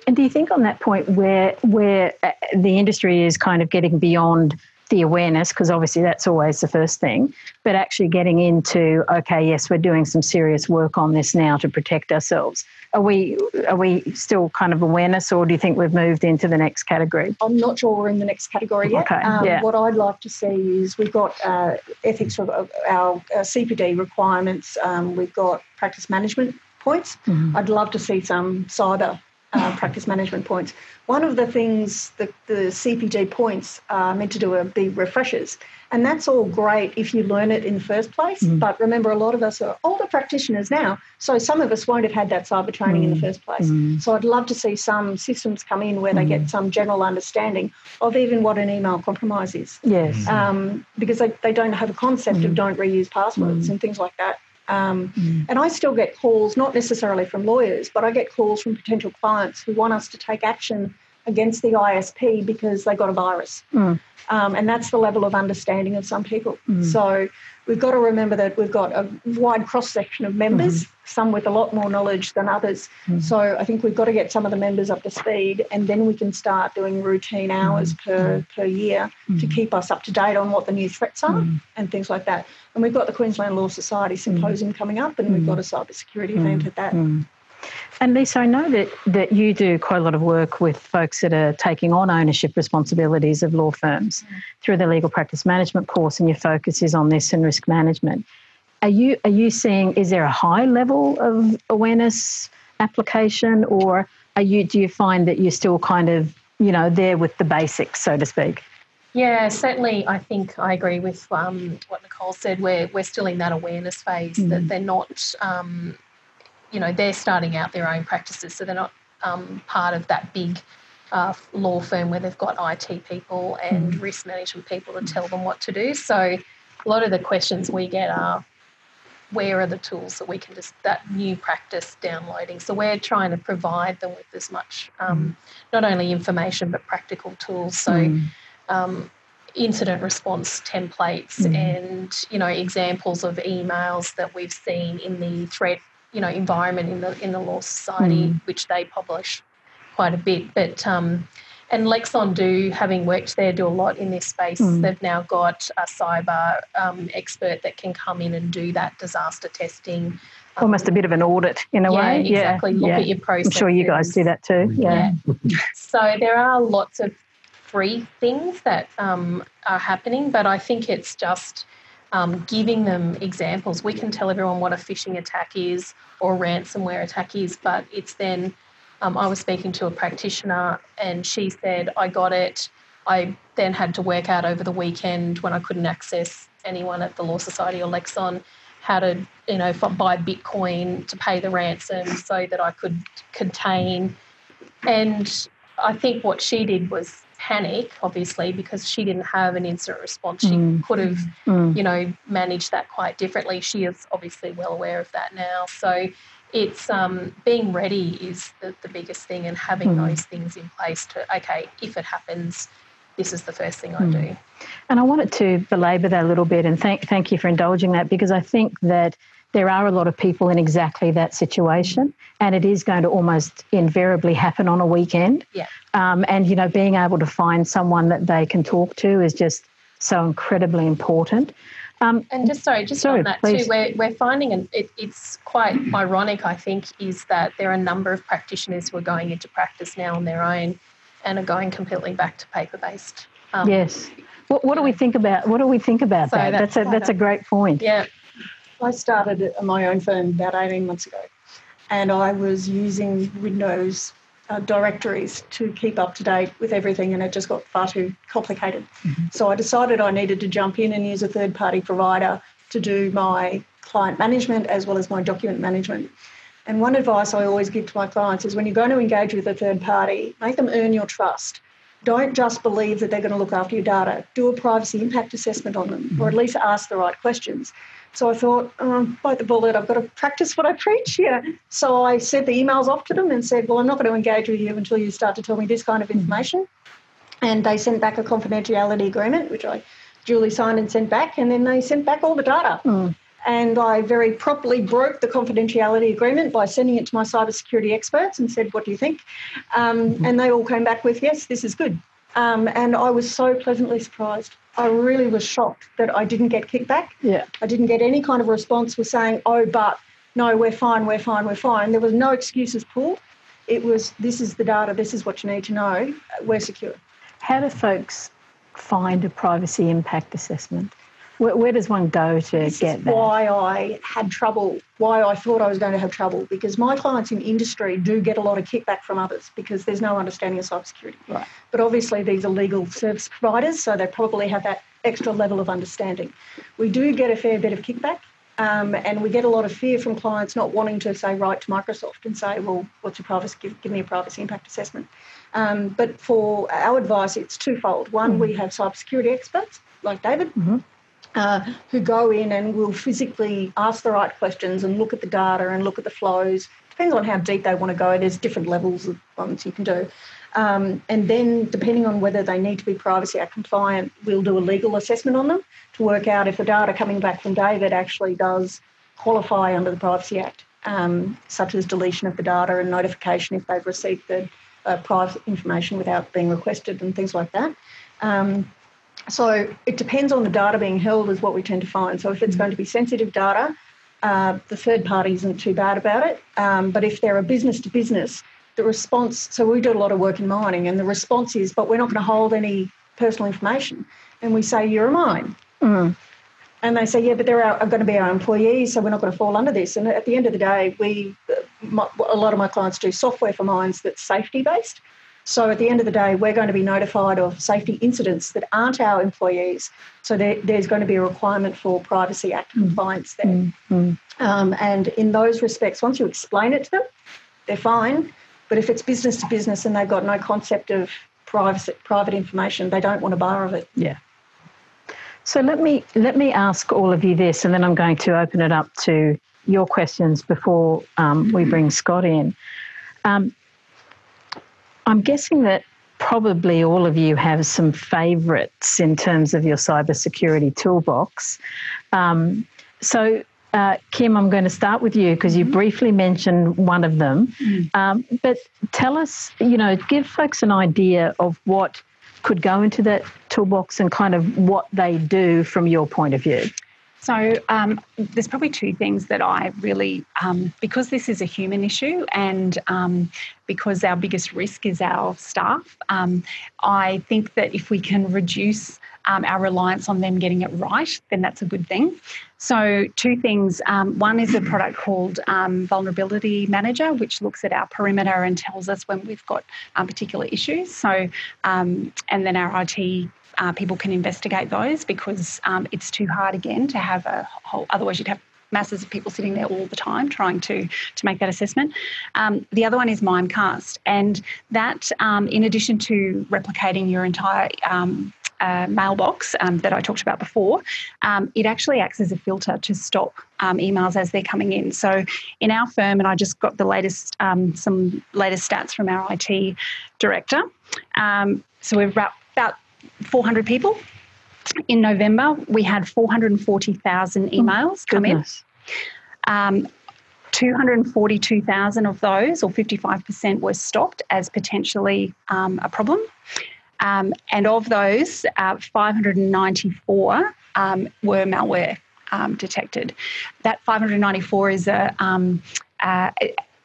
[SPEAKER 1] And do you think on that point where where uh, the industry is kind of getting beyond the awareness, because obviously that's always the first thing, but actually getting into okay, yes, we're doing some serious work on this now to protect ourselves. Are we are we still kind of awareness, or do you think we've moved into the next category?
[SPEAKER 4] I'm not sure we're in the next category yet.
[SPEAKER 1] Okay,
[SPEAKER 4] Um,
[SPEAKER 1] yeah.
[SPEAKER 4] What I'd like to see is we've got uh, ethics of our, our CPD requirements. Um, we've got practice management points.
[SPEAKER 1] Mhm.
[SPEAKER 4] I'd love to see some cyber uh, practice management points. One of the things that the CPD points are meant to do are be refreshers. And that's all great if you learn it in the first place.
[SPEAKER 1] Mm.
[SPEAKER 4] But remember, a lot of us are older practitioners now. So some of us won't have had that cyber training in the
[SPEAKER 1] Mm.
[SPEAKER 4] first place.
[SPEAKER 1] Mm.
[SPEAKER 4] So I'd love to see some systems come in where they
[SPEAKER 1] Mm.
[SPEAKER 4] get some general understanding of even what an email compromise is.
[SPEAKER 1] Yes.
[SPEAKER 4] Um, because they, they don't have a concept of
[SPEAKER 1] Mm.
[SPEAKER 4] don't reuse passwords
[SPEAKER 1] Mm.
[SPEAKER 4] and things like that. Um,
[SPEAKER 1] Mm.
[SPEAKER 4] and I still get calls, not necessarily from lawyers, but I get calls from potential clients who want us to take action against the ISP because they got a virus.
[SPEAKER 1] Mm.
[SPEAKER 4] Um, and that's the level of understanding of some people.
[SPEAKER 1] Mm.
[SPEAKER 4] So we've got to remember that we've got a wide cross section of members,
[SPEAKER 1] Mm-hmm.
[SPEAKER 4] some with a lot more knowledge than others.
[SPEAKER 1] Mm.
[SPEAKER 4] So I think we've got to get some of the members up to speed, and then we can start doing routine hours per, per year to
[SPEAKER 1] Mm.
[SPEAKER 4] keep us up to date on what the new threats are
[SPEAKER 1] Mm.
[SPEAKER 4] and things like that. And we've got the Queensland Law Society symposium coming up, and we've got a cybersecurity event at that.
[SPEAKER 1] Mm. And Leisa, I know that, that you do quite a lot of work with folks that are taking on ownership responsibilities of law firms through the legal practice management course, and your focus is on this and risk management. Are you are you seeing is there a high level of awareness application, or are you do you find that you're still kind of you know there with the basics, so to speak?
[SPEAKER 6] Yeah, certainly. I think I agree with um, what Nicole said. We're we're still in that awareness phase that
[SPEAKER 1] Mm.
[SPEAKER 6] they're not, um, you know, they're starting out their own practices, so they're not um, part of that big uh, law firm where they've got IT people and risk management people to tell them what to do. So a lot of the questions we get are, where are the tools that we can just that new practice downloading? So we're trying to provide them with as much, um, not only information but practical tools. So
[SPEAKER 1] Mm.
[SPEAKER 6] um, incident response templates
[SPEAKER 1] Mm.
[SPEAKER 6] and you know examples of emails that we've seen in the threat you know environment in the in the law society
[SPEAKER 1] Mm.
[SPEAKER 6] which they publish quite a bit but um, and Lexon do having worked there do a lot in this space
[SPEAKER 1] Mm.
[SPEAKER 6] they've now got a cyber um, expert that can come in and do that disaster testing um,
[SPEAKER 1] Almost a bit of an audit in a
[SPEAKER 6] yeah,
[SPEAKER 1] way.
[SPEAKER 6] exactly look
[SPEAKER 1] yeah.
[SPEAKER 6] at your process.
[SPEAKER 1] I'm sure you guys do that too. Yeah.
[SPEAKER 6] so there are lots of free things that um, are happening, but I think it's just um, giving them examples. We can tell everyone what a phishing attack is or a ransomware attack is, but it's then. Um, I was speaking to a practitioner and she said, I got it. I then had to work out over the weekend when I couldn't access anyone at the Law Society or Lexon how to, you know, f- buy Bitcoin to pay the ransom so that I could contain. And I think what she did was panic, obviously, because she didn't have an incident response. She
[SPEAKER 1] Mm.
[SPEAKER 6] could have,
[SPEAKER 1] Mm.
[SPEAKER 6] you know, managed that quite differently. She is obviously well aware of that now. So it's um, being ready is the, the biggest thing and having
[SPEAKER 1] Mm.
[SPEAKER 6] those things in place to, okay, if it happens, this is the first thing I
[SPEAKER 1] Mm.
[SPEAKER 6] do.
[SPEAKER 1] And I wanted to belabour that a little bit and thank thank you for indulging that because I think that there are a lot of people in exactly that situation and it is going to almost invariably happen on a weekend.
[SPEAKER 6] Yeah.
[SPEAKER 1] Um, and you know, being able to find someone that they can talk to is just so incredibly important. Um,
[SPEAKER 6] And just sorry, just
[SPEAKER 1] Sorry,
[SPEAKER 6] on that
[SPEAKER 1] please.
[SPEAKER 6] too, we're, we're finding, and it, it's quite ironic, I think, is that there are a number of practitioners who are going into practice now on their own and are going completely back to paper based. Um,
[SPEAKER 1] yes. What, what do we think about what do we think about
[SPEAKER 6] So
[SPEAKER 1] that?
[SPEAKER 6] that's
[SPEAKER 1] That's a that's a great point.
[SPEAKER 6] Yeah.
[SPEAKER 4] I started my own firm about 18 months ago, and I was using Windows uh, directories to keep up to date with everything, and it just got far too complicated. So I decided I needed to jump in and use a third party provider to do my client management as well as my document management. And one advice I always give to my clients is when you're going to engage with a third party, make them earn your trust. Don't just believe that they're going to look after your data. Do a privacy impact assessment on them, or at least ask the right questions. So I thought, um, bite the bullet, I've got to practice what I preach. Yeah. So I sent the emails off to them and said, well, I'm not going to engage with you until you start to tell me this kind of information. And they sent back a confidentiality agreement, which I duly signed and sent back, and then they sent back all the data.
[SPEAKER 1] Mm.
[SPEAKER 4] And I very properly broke the confidentiality agreement by sending it to my cybersecurity experts and said, What do you think? Um,
[SPEAKER 1] Mm-hmm.
[SPEAKER 4] and they all came back with, Yes, this is good. Um, and I was so pleasantly surprised. I really was shocked that I didn't get kickback.
[SPEAKER 1] Yeah.
[SPEAKER 4] I didn't get any kind of response was saying, Oh, but no, we're fine, we're fine, we're fine. There was no excuses pulled. It was, This is the data, this is what you need to know, we're secure.
[SPEAKER 1] How do folks find a privacy impact assessment? Where, where does one go to
[SPEAKER 4] This
[SPEAKER 1] get
[SPEAKER 4] is
[SPEAKER 1] that?
[SPEAKER 4] why I had trouble, why I thought I was going to have trouble, because my clients in industry do get a lot of kickback from others because there's no understanding of cybersecurity.
[SPEAKER 1] Right.
[SPEAKER 4] But obviously, these are legal service providers, so they probably have that extra level of understanding. We do get a fair bit of kickback. Um, and we get a lot of fear from clients not wanting to say write to Microsoft and say, well, what's your privacy? Give, give me a privacy impact assessment. Um, but for our advice, it's twofold. One, we have cybersecurity experts like David,
[SPEAKER 1] Mhm.
[SPEAKER 4] Uh, who go in and will physically ask the right questions and look at the data and look at the flows. Depends on how deep they want to go. There's different levels of ones you can do. Um, and then, depending on whether they need to be Privacy Act compliant, we'll do a legal assessment on them to work out if the data coming back from David actually does qualify under the Privacy Act, um, such as deletion of the data and notification if they've received the uh, private information without being requested and things like that. Um, so it depends on the data being held, is what we tend to find. So if it's going to be sensitive data, uh, the third party isn't too bad about it. Um, but if they're a business to business, the response so we do a lot of work in mining, and the response is, but we're not going to hold any personal information. And we say, you're a mine.
[SPEAKER 1] Mm.
[SPEAKER 4] And they say, yeah, but they're our, are going to be our employees, so we're not going to fall under this. And at the end of the day, we, my, a lot of my clients do software for mines that's safety based. So at the end of the day, we're going to be notified of safety incidents that aren't our employees. So there, there's going to be a requirement for Privacy Act compliance there.
[SPEAKER 1] Mm. Mm.
[SPEAKER 4] Um, and in those respects, once you explain it to them, they're fine. But if it's business to business and they've got no concept of private private information, they don't want a bar of it.
[SPEAKER 1] Yeah. So let me let me ask all of you this, and then I'm going to open it up to your questions before um, we bring Scott in. Um, I'm guessing that probably all of you have some favourites in terms of your cybersecurity toolbox. Um, so, uh, Kim, I'm going to start with you because you briefly mentioned one of them. Um, but tell us, you know, give folks an idea of what could go into that toolbox and kind of what they do from your point of view.
[SPEAKER 3] So um, there's probably two things that I really, um, because this is a human issue and um, because our biggest risk is our staff, um, I think that if we can reduce um, our reliance on them getting it right, then that's a good thing. So two things. Um, one is a product called Vulnerability Manager, which looks at our perimeter and tells us when we've got particular issues. So, and then our IT uh, people can investigate those because um, it's too hard again to have a whole. Otherwise, you'd have masses of people sitting there all the time trying to to make that assessment. Um, the other one is Mimecast, and that, um, in addition to replicating your entire um, uh, mailbox um, that I talked about before, um, it actually acts as a filter to stop um, emails as they're coming in. So, in our firm, and I just got the latest, um, some latest stats from our IT director. Um, so we're about, about 400 people. In November, we had 440,000 emails come in.
[SPEAKER 1] Goodness.
[SPEAKER 3] Um, 242,000 of those, or 55%, were stopped as potentially um, a problem. Um, and of those, uh, 594 um, were malware um, detected. That 594 is a um, uh,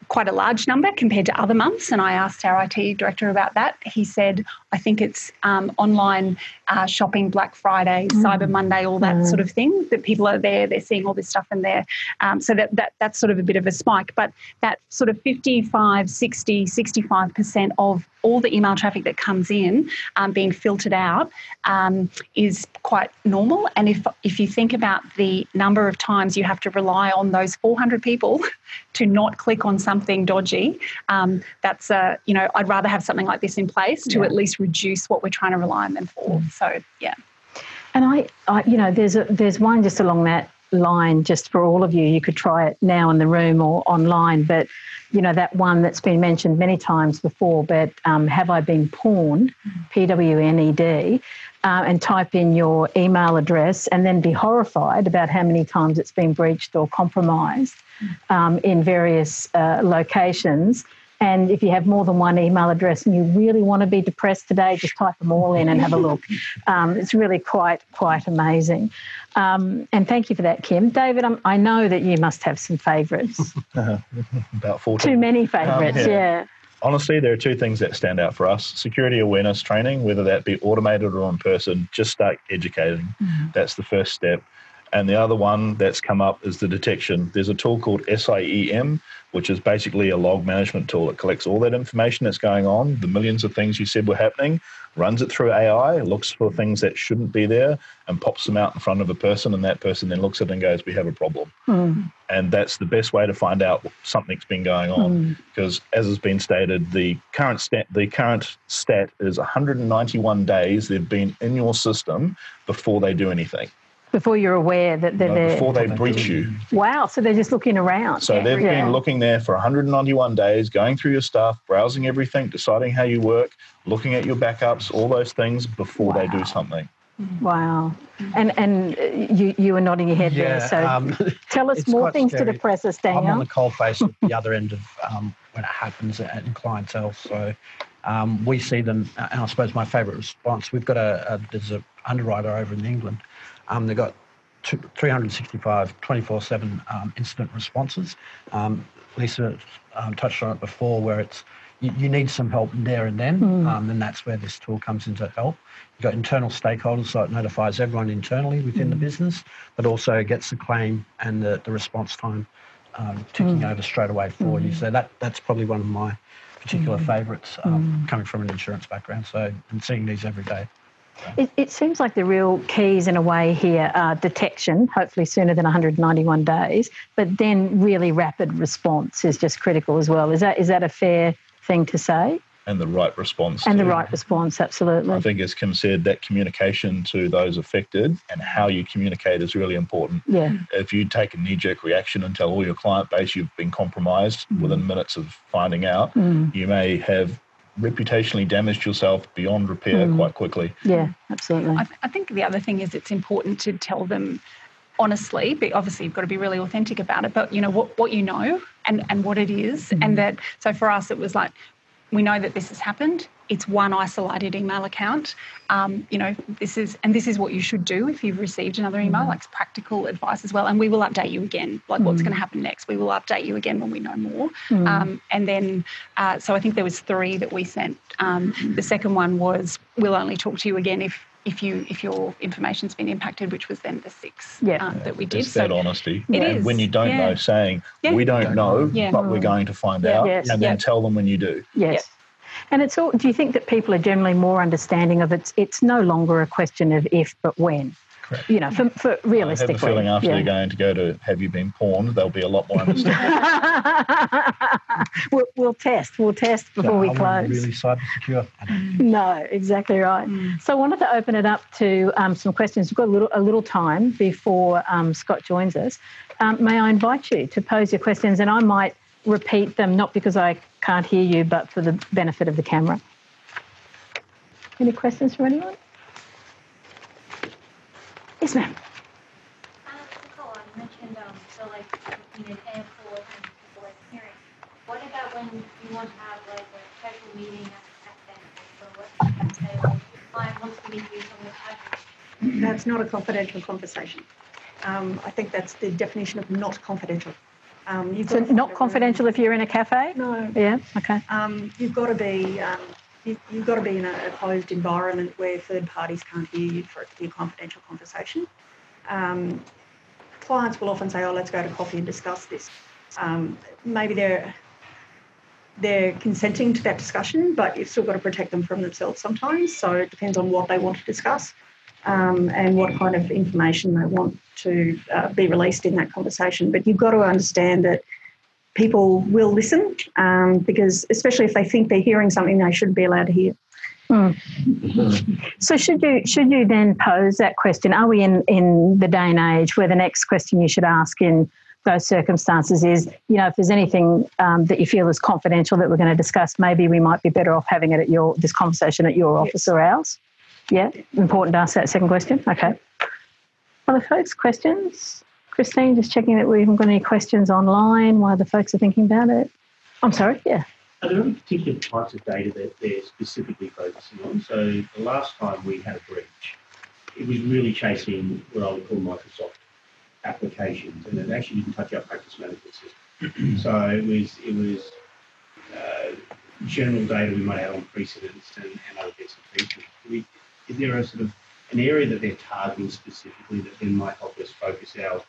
[SPEAKER 3] quite a large number compared to other months. And I asked our IT director about that. He said, I think it's um, online uh, shopping, Black Friday, mm. Cyber Monday, all that mm. sort of thing, that people are there, they're seeing all this stuff in there. Um, so that, that that's sort of a bit of a spike. But that sort of 55, 60, 65% of all the email traffic that comes in um, being filtered out um, is quite normal. And if if you think about the number of times you have to rely on those 400 people to not click on something dodgy, um, that's a you know I'd rather have something like this in place to
[SPEAKER 1] Yeah.
[SPEAKER 3] at least reduce what we're trying to rely on them for. So yeah.
[SPEAKER 1] And I, I, you know, there's a, there's one just along that line just for all of you. You could try it now in the room or online, but you know that one that's been mentioned many times before. But um, have I been pwned? P W N E D. Uh, and type in your email address and then be horrified about how many times it's been breached or compromised um, in various uh, locations. And if you have more than one email address and you really want to be depressed today, just type them all in and have a look. Um, it's really quite quite amazing. Um, and thank you for that, Kim. David, um, I know that you must have some favourites.
[SPEAKER 2] About 14.
[SPEAKER 1] Too many favourites,
[SPEAKER 2] Um, yeah.
[SPEAKER 1] yeah.
[SPEAKER 2] Honestly, there are two things that stand out for us security awareness training, whether that be automated or in person, just start educating. That's the first step. And the other one that's come up is the detection. There's a tool called SIEM, which is basically a log management tool. It collects all that information that's going on, the millions of things you said were happening, runs it through AI, looks for things that shouldn't be there, and pops them out in front of a person. And that person then looks at it and goes, We have a problem. Hmm. And that's the best way to find out something's been going on. Hmm. Because as has been stated, the current stat the current stat is 191 days they've been in your system before they do anything.
[SPEAKER 1] Before you're aware that they're
[SPEAKER 2] uh,
[SPEAKER 1] there.
[SPEAKER 2] before they breach you.
[SPEAKER 1] Wow, so they're just looking around.
[SPEAKER 2] So they've
[SPEAKER 1] Yeah.
[SPEAKER 2] been looking there for 191 days, going through your stuff, browsing everything, deciding how you work, looking at your backups, all those things before they do something.
[SPEAKER 1] Wow. And and uh, you you were nodding your head there. So
[SPEAKER 5] um,
[SPEAKER 1] tell us more
[SPEAKER 5] quite
[SPEAKER 1] things to depress us,
[SPEAKER 5] I'm on
[SPEAKER 1] Daniel.
[SPEAKER 5] the cold face at the other end of um, when it happens in clientele. So um, we see them, and I suppose my favourite response. We've got a, a there's a underwriter over in England. Um, they've got two, 365, 24/7 um, incident responses. Um, Leisa um, touched on it before, where it's you, you need some help there and then, um, and that's where this tool comes into help. You've got internal stakeholders, so it notifies everyone internally within the business, but also gets the claim and the, the response time um, ticking over straight away for you. So that that's probably one of my particular favourites um, coming from an insurance background. So and seeing these every day.
[SPEAKER 1] It, it seems like the real keys in a way here are detection, hopefully sooner than 191 days, but then really rapid response is just critical as well. Is that is that a fair thing to say?
[SPEAKER 2] And the right response.
[SPEAKER 1] And the right response, absolutely.
[SPEAKER 2] I think, as Kim said, that communication to those affected and how you communicate is really important.
[SPEAKER 1] Yeah.
[SPEAKER 2] If you take a knee jerk reaction and tell all your client base you've been compromised mm. within minutes of finding out, mm. you may have reputationally damaged yourself beyond repair hmm. quite quickly.
[SPEAKER 1] Yeah, absolutely.
[SPEAKER 3] I, I think the other thing is it's important to tell them honestly, but obviously you've got to be really authentic about it, but you know what, what you know and, and what it is. And hmm. that, so for us, it was like, we know that this has happened. It's one isolated email account. Um, you know, this is, and this is what you should do if you've received another email, like practical advice as well. And we will update you again, like what's going to happen next. We will update you again when we know more. Um, and then, uh, so I think there was three that we sent. Um, the second one was, we'll only talk to you again if if you if your information's been impacted, which was then the six
[SPEAKER 1] Yeah.
[SPEAKER 3] um, that we did.
[SPEAKER 2] It's that honesty.
[SPEAKER 3] It
[SPEAKER 2] and
[SPEAKER 3] is,
[SPEAKER 2] when you don't
[SPEAKER 3] yeah.
[SPEAKER 2] know, saying,
[SPEAKER 3] Yeah.
[SPEAKER 2] we don't know,
[SPEAKER 3] Yeah.
[SPEAKER 2] but we're going to find
[SPEAKER 3] Yeah.
[SPEAKER 2] out.
[SPEAKER 1] Yes.
[SPEAKER 2] And then
[SPEAKER 3] Yeah.
[SPEAKER 2] tell them when you do.
[SPEAKER 1] Yes. And it's all, do you think that people are generally more understanding of it's it's no longer a question of if but when?
[SPEAKER 5] Correct.
[SPEAKER 1] You know, for, for realistically.
[SPEAKER 2] I have a feeling after
[SPEAKER 1] yeah.
[SPEAKER 2] they're going to go to Have You Been Pwned, they'll be a lot more understanding.
[SPEAKER 1] we'll, we'll test. We'll test before we close.
[SPEAKER 5] really cyber secure.
[SPEAKER 1] No, exactly right. So I wanted to open it up to um, some questions. We've got a little, a little time before um, Scott joins us. Um, may I invite you to pose your questions, and I might repeat them, not because I can't hear you, but for the benefit of the camera. Any questions from anyone? Yes, ma'am.
[SPEAKER 7] Uh, Nicole, you mentioned, um, so like, you know, paying and people like hearing. What about when you want to have like a special meeting at, at them? So what, say client wants to meet you from the casual.
[SPEAKER 4] That's not a confidential conversation. Um, I think that's the definition of not confidential. Um, you've
[SPEAKER 1] So not
[SPEAKER 4] find a
[SPEAKER 1] confidential if you're in a cafe?
[SPEAKER 4] No.
[SPEAKER 1] Yeah, okay.
[SPEAKER 4] Um, you've got to be um, you, you've got to be in a, a closed environment where third parties can't hear you for it to be a confidential conversation. Um, clients will often say, "Oh, let's go to coffee and discuss this." Um, maybe they're they're consenting to that discussion, but you've still got to protect them from themselves sometimes. So it depends on what they want to discuss um, and what kind of information they want to uh, be released in that conversation. But you've got to understand that people will listen um, because, especially if they think they're hearing something they shouldn't be allowed to hear.
[SPEAKER 1] So should you should you then pose that question? Are we in in the day and age where the next question you should ask in those circumstances is, you know, if there's anything um, that you feel is confidential that we're going to discuss, maybe we might be better off having it at your this conversation at your office or ours. Yeah, important to ask that second question. Okay. Other folks, questions? Christine, just checking that we haven't got any questions online while the folks are thinking about it. I'm sorry. Yeah.
[SPEAKER 8] Are there any particular types of data that they're specifically focusing on? So the last time we had a breach, it was really chasing what I would call Microsoft applications, and it actually didn't touch our practice management system. so it was it was uh, general data we might have on precedents and, and other bits and pieces. We, is there a sort of an area that they're targeting specifically that then might help us focus our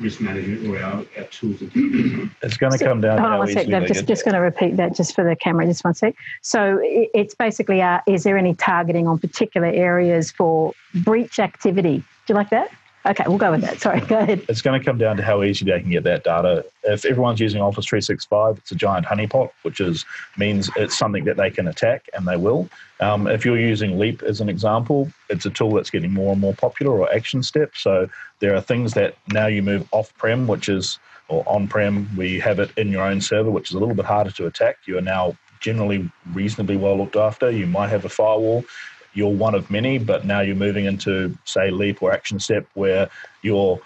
[SPEAKER 8] risk management or our, our tools and techniques?
[SPEAKER 2] It's going to come down
[SPEAKER 1] Hold on
[SPEAKER 2] how
[SPEAKER 1] one sec.
[SPEAKER 2] easily
[SPEAKER 1] I'm just, just going to repeat that just for the camera, just one sec. So it's basically, uh, is there any targeting on particular areas for breach activity? Do you like that? Okay, we'll go with that. Sorry, go ahead.
[SPEAKER 2] it's going to come down to how easy they can get that data. If everyone's using Office 365, it's a giant honeypot, which is means it's something that they can attack, and they will. Um, if you're using Leap as an example, it's a tool that's getting more and more popular, or Actionstep. So there are things that now you move off-prem, which is or on-prem, where you have it in your own server, which is a little bit harder to attack. You are now generally reasonably well looked after. You might have a firewall you're one of many, but now you're moving into, say, Leap or Actionstep, where you're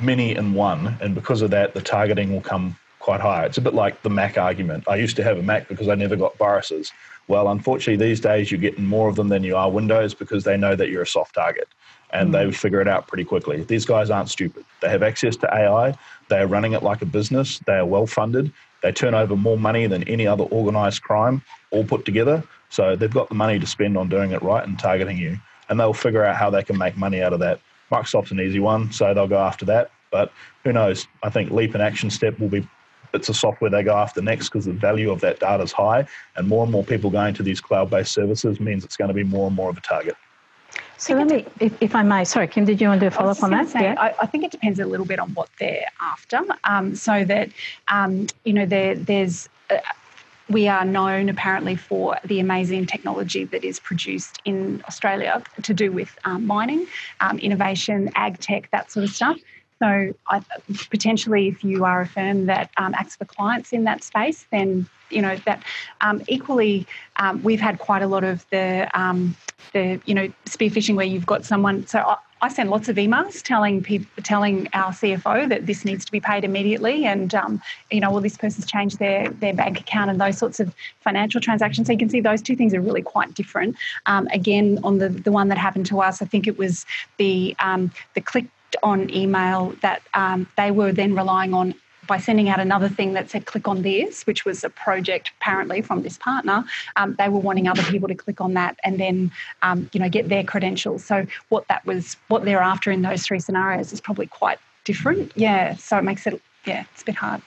[SPEAKER 2] many in one. And because of that, the targeting will come quite high. It's a bit like the Mac argument. I used to have a Mac because I never got viruses. Well, unfortunately, these days you're getting more of them than you are Windows because they know that you're a soft target and hmm. they figure it out pretty quickly. These guys aren't stupid. They have access to AI. They are running it like a business. They are well funded. They turn over more money than any other organized crime all put together. So they've got the money to spend on doing it right and targeting you. And they'll figure out how they can make money out of that. Microsoft's an easy one, so they'll go after that. But who knows? I think Leap and Actionstep will be bits of software they go after next because the value of that data is high. And more and more people going to these cloud based services means it's going to be more and more of a target.
[SPEAKER 1] So let me, if, if I may, sorry, Kim, did you want to do a
[SPEAKER 3] I
[SPEAKER 1] follow up on that?
[SPEAKER 3] gonna say, I, I think it depends a little bit on what they're after. Um, so that um, you know, there, there's. Uh, we are known apparently for the amazing technology that is produced in Australia to do with um, mining, um, innovation, ag tech, that sort of stuff. So, I, potentially, if you are a firm that um, acts for clients in that space, then you know that um, equally um, we've had quite a lot of the um, the you know spear phishing where you've got someone. So I, I send lots of emails telling people, telling our CFO that this needs to be paid immediately, and um, you know, well, this person's changed their their bank account and those sorts of financial transactions. So you can see those two things are really quite different. Um, again, on the the one that happened to us, I think it was the um, the clicked on email that um, they were then relying on by sending out another thing that said click on this, which was a project apparently from this partner, um, they were wanting other people to click on that and then um, you know get their credentials. So what that was, what they're after in those three scenarios is probably quite different. Yeah, so it makes it yeah, it's a bit hard.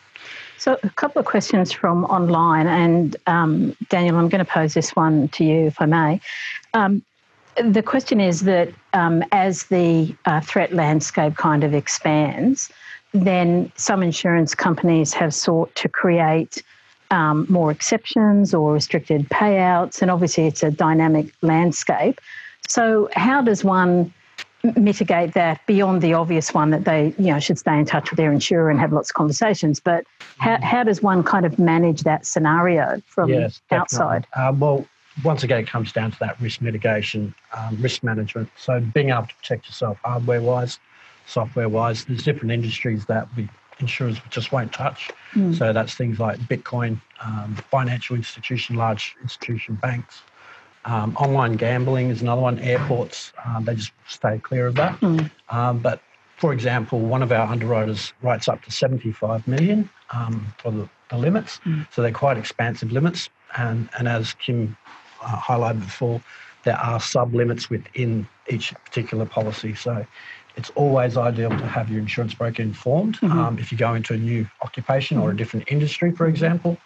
[SPEAKER 1] So, a couple of questions from online, and um, Daniel, I'm going to pose this one to you, if I may. The question is that um, as the uh, threat landscape kind of expands, then some insurance companies have sought to create um, more exceptions or restricted payouts, and obviously it's a dynamic landscape. So, how does one mitigate that beyond the obvious one that they you know should stay in touch with their insurer and have lots of conversations but how, how does one kind of manage that scenario from
[SPEAKER 5] Yes,
[SPEAKER 1] outside?
[SPEAKER 5] Uh, well, once again, it comes down to that risk mitigation, um, risk management. So being able to protect yourself hardware wise, software wise. There's different industries that we insurers just won't touch.
[SPEAKER 1] Mm.
[SPEAKER 5] So that's things like Bitcoin, um, financial institution, large institution banks. Um, online gambling is another one. Airports, um, they just stay clear of that.
[SPEAKER 1] Mm.
[SPEAKER 5] Um, but for example, one of our underwriters writes up to 75 million um, for the, the limits.
[SPEAKER 1] Mm.
[SPEAKER 5] So they're quite expansive limits. And, and as Kim uh, highlighted before, there are sub limits within each particular policy. So it's always ideal to have your insurance broker informed.
[SPEAKER 1] Mhm.
[SPEAKER 5] Um, if you go into a new occupation or a different industry, for example,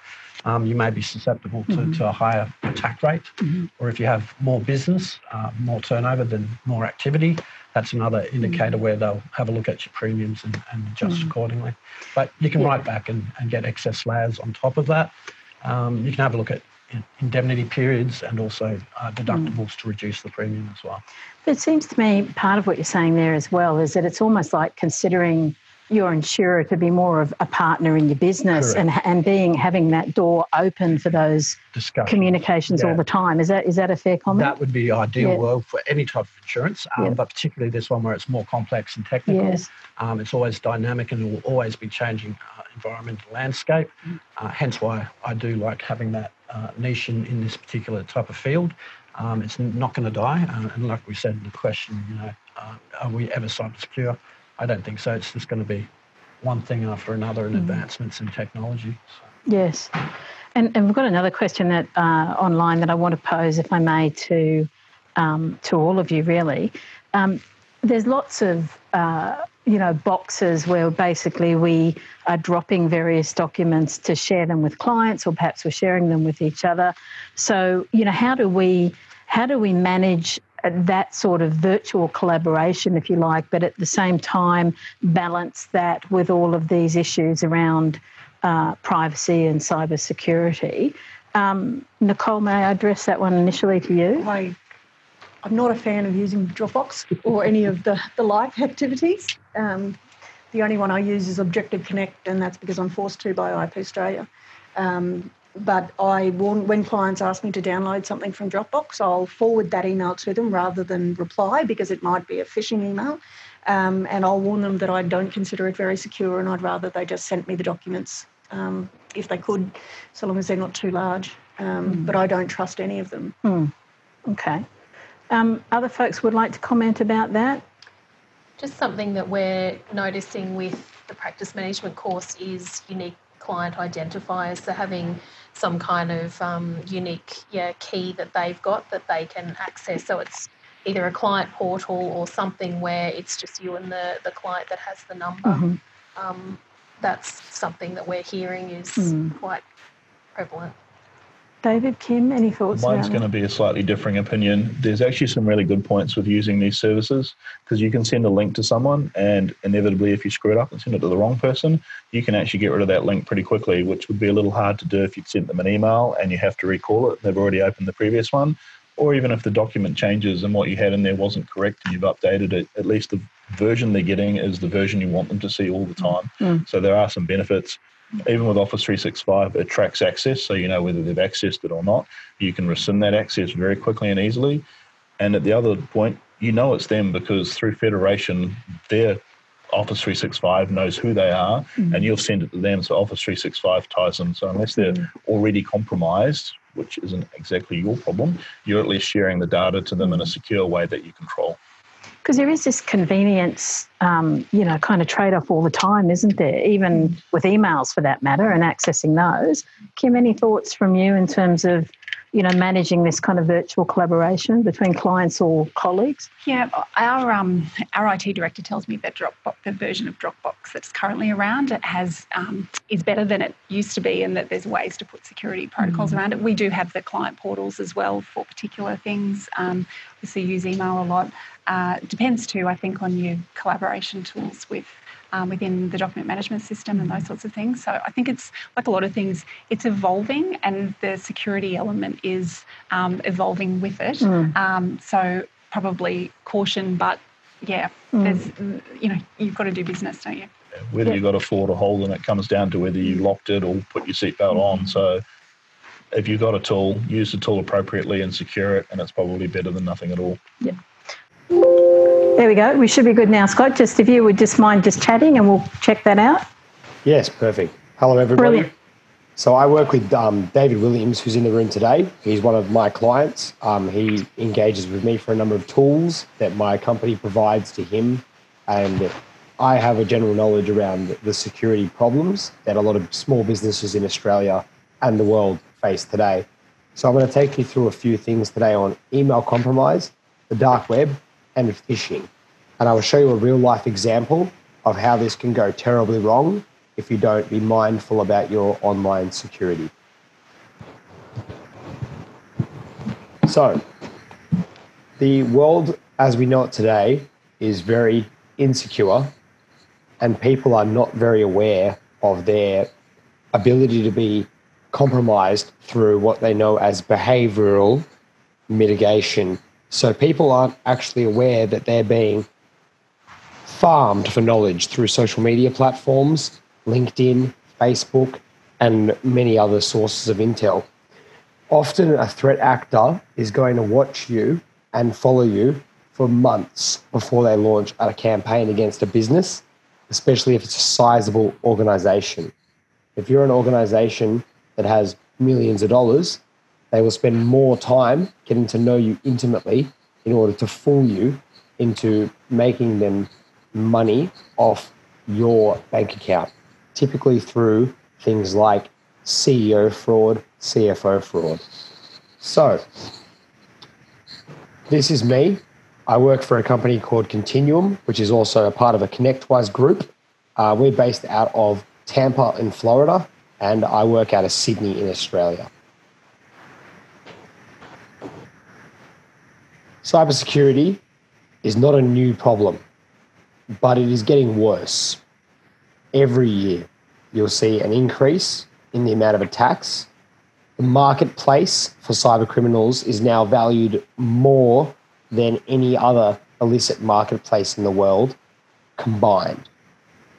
[SPEAKER 5] um, you may be susceptible to,
[SPEAKER 1] Mhm.
[SPEAKER 5] to a higher attack rate.
[SPEAKER 1] Mhm.
[SPEAKER 5] Or if you have more business, uh, more turnover, then more activity. That's another indicator where they'll have a look at your premiums and, and adjust
[SPEAKER 1] Mhm.
[SPEAKER 5] accordingly. But you can
[SPEAKER 1] Yeah.
[SPEAKER 5] write back and, and get excess layers on top of that. Um, you can have a look at indemnity periods and also uh, deductibles mm. to reduce the premium as well.
[SPEAKER 1] But It seems to me part of what you're saying there as well is that it's almost like considering your insurer to be more of a partner in your business and and being having that door open for those communications yeah. all the time. Is that is that a fair comment?
[SPEAKER 5] That would be ideal yeah. well for any type of insurance, um, yeah. but particularly this one where it's more complex and technical. Yes. Um, it's always dynamic and it will always be changing uh, environmental landscape. Mm. Uh, hence why I do like having that uh, niche in, in this particular type of field. Um, it's not going to die, uh, and like we said in the question, you know, uh, are we ever cyber secure? I don't think so. It's just going to be one thing after another and mm. advancements in technology. So.
[SPEAKER 1] Yes. And, and we've got another question that uh, online that I want to pose, if I may, to um, to all of you. Really, um, there's lots of uh, you know boxes where basically we are dropping various documents to share them with clients, or perhaps we're sharing them with each other. So you know, how do we how do we manage that sort of virtual collaboration, if you like, but at the same time balance that with all of these issues around uh, privacy and cyber security. Um, Nicole, may I address that one initially to you?
[SPEAKER 4] I, I'm not a fan of using Dropbox or any of the, the like activities. Um, the only one I use is Objective Connect, and that's because I'm forced to by IP Australia. Um, but I warn when clients ask me to download something from Dropbox, I'll forward that email to them rather than reply because it might be a phishing email. Um, and I'll warn them that I don't consider it very secure and I'd rather they just sent me the documents um, if they could, so long as they're not too large. Um, mm. But I don't trust any of them.
[SPEAKER 1] Mm. Okay. Um, other folks would like to comment about that?
[SPEAKER 6] Just something that we're noticing with the practice management course is unique client identifiers. So having some kind of um, unique yeah, key that they've got that they can access. So it's either a client portal or something where it's just you and the, the client that has the number. Mm-hmm. Um, that's something that we're hearing is mm. quite prevalent.
[SPEAKER 1] David, Kim, any thoughts?
[SPEAKER 2] Mine's going to be a slightly differing opinion. There's actually some really good points with using these services because you can send a link to someone, and inevitably, if you screw it up and send it to the wrong person, you can actually get rid of that link pretty quickly, which would be a little hard to do if you'd sent them an email and you have to recall it. They've already opened the previous one. Or even if the document changes and what you had in there wasn't correct and you've updated it, at least the version they're getting is the version you want them to see all the time. Mm. So there are some benefits even with Office 365, it tracks access, so you know whether they've accessed it or not. You can rescind that access very quickly and easily. And at the other point, you know it's them because through Federation, their Office 365 knows who they are, mm-hmm. and you'll send it to them. So Office 365 ties them. So unless they're mm-hmm. already compromised, which isn't exactly your problem, you're at least sharing the data to them in a secure way that you control
[SPEAKER 1] because there is this convenience, um, you know, kind of trade off all the time, isn't there? Even with emails for that matter and accessing those. Kim, any thoughts from you in terms of you know, managing this kind of virtual collaboration between clients or colleagues?
[SPEAKER 3] Yeah, our um, our IT director tells me that Dropbox, the version of Dropbox that's currently around, it has um, is better than it used to be, and that there's ways to put security protocols mm around it. We do have the client portals as well for particular things. Um, obviously, use email a lot. Uh, depends too, I think, on your collaboration tools with um, within the document management system and those sorts of things. So I think it's like a lot of things, it's evolving and the security element is um, evolving with it. Mm. Um, so probably caution, but yeah, mm. there's, you know, you've got to do business, don't you?
[SPEAKER 2] Whether yeah. you got a floor to hold and it comes down to whether you locked it or put your seatbelt mm. on. So if you've got a tool, use the tool appropriately and secure it, and it's probably better than nothing at all.
[SPEAKER 1] Yeah. There we go. We should be good now, Scott. Just if you would just mind just chatting and we'll check that out.
[SPEAKER 9] Yes, perfect. Hello, everybody. Brilliant. So I work with um, David Williams, who's in the room today. He's one of my clients. Um, he engages with me for a number of tools that my company provides to him. And I have a general knowledge around the security problems that a lot of small businesses in Australia and the world face today. So I'm going to take you through a few things today on email compromise, the dark web, and phishing. And I will show you a real life example of how this can go terribly wrong if you don't be mindful about your online security. So, the world as we know it today is very insecure, and people are not very aware of their ability to be compromised through what they know as behavioral mitigation. So people aren't actually aware that they're being farmed for knowledge through social media platforms, LinkedIn, Facebook, and many other sources of intel. Often, a threat actor is going to watch you and follow you for months before they launch a campaign against a business, especially if it's a sizable organization. If you're an organization that has millions of dollars, they will spend more time getting to know you intimately in order to fool you into making them money off your bank account, typically through things like CEO fraud, CFO fraud. So, this is me. I work for a company called Continuum, which is also a part of a ConnectWise group. Uh, we're based out of Tampa in Florida, and I work out of Sydney in Australia. Cybersecurity is not a new problem, but it is getting worse. Every year, you'll see an increase in the amount of attacks. The marketplace for cyber criminals is now valued more than any other illicit marketplace in the world combined.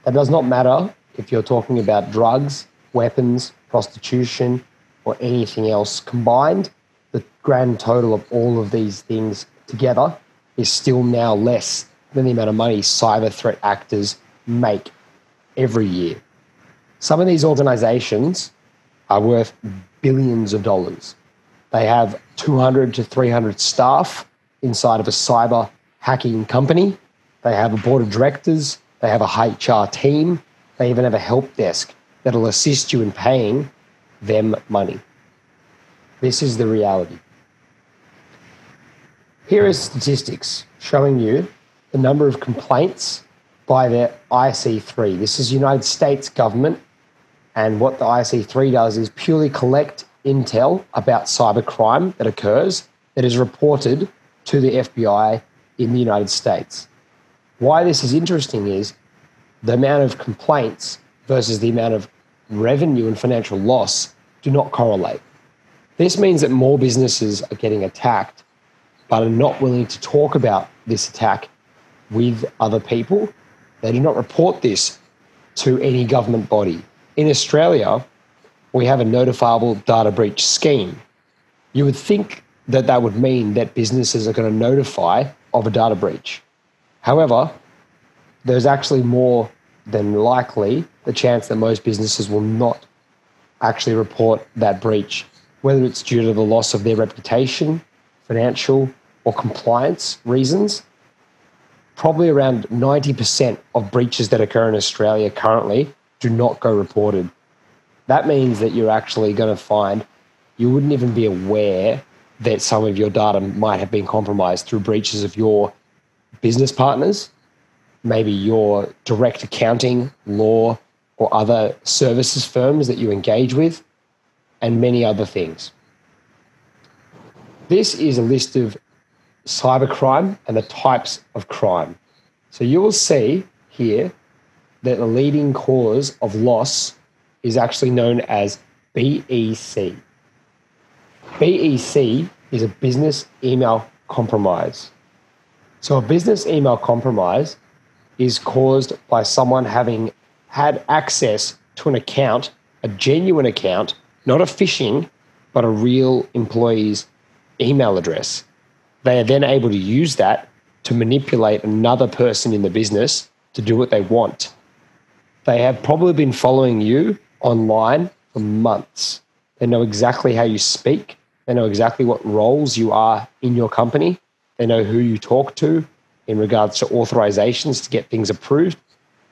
[SPEAKER 9] That does not matter if you're talking about drugs, weapons, prostitution, or anything else combined. The grand total of all of these things together is still now less than the amount of money cyber threat actors make every year. Some of these organizations are worth billions of dollars. They have 200 to 300 staff inside of a cyber hacking company. They have a board of directors. They have a HR team. They even have a help desk that'll assist you in paying them money. This is the reality. Here are statistics showing you the number of complaints by the IC3. This is United States government, and what the IC3 does is purely collect intel about cybercrime that occurs that is reported to the FBI in the United States. Why this is interesting is the amount of complaints versus the amount of revenue and financial loss do not correlate. This means that more businesses are getting attacked but are not willing to talk about this attack with other people. They do not report this to any government body. In Australia, we have a notifiable data breach scheme. You would think that that would mean that businesses are going to notify of a data breach. However, there's actually more than likely the chance that most businesses will not actually report that breach, whether it's due to the loss of their reputation, financial, or compliance reasons. Probably around 90% of breaches that occur in Australia currently do not go reported. That means that you're actually going to find you wouldn't even be aware that some of your data might have been compromised through breaches of your business partners, maybe your direct accounting, law, or other services firms that you engage with, and many other things. This is a list of cybercrime and the types of crime. So you will see here that the leading cause of loss is actually known as BEC. BEC is a business email compromise. So, a business email compromise is caused by someone having had access to an account, a genuine account, not a phishing, but a real employee's email address. They are then able to use that to manipulate another person in the business to do what they want. They have probably been following you online for months. They know exactly how you speak. They know exactly what roles you are in your company. They know who you talk to in regards to authorizations to get things approved.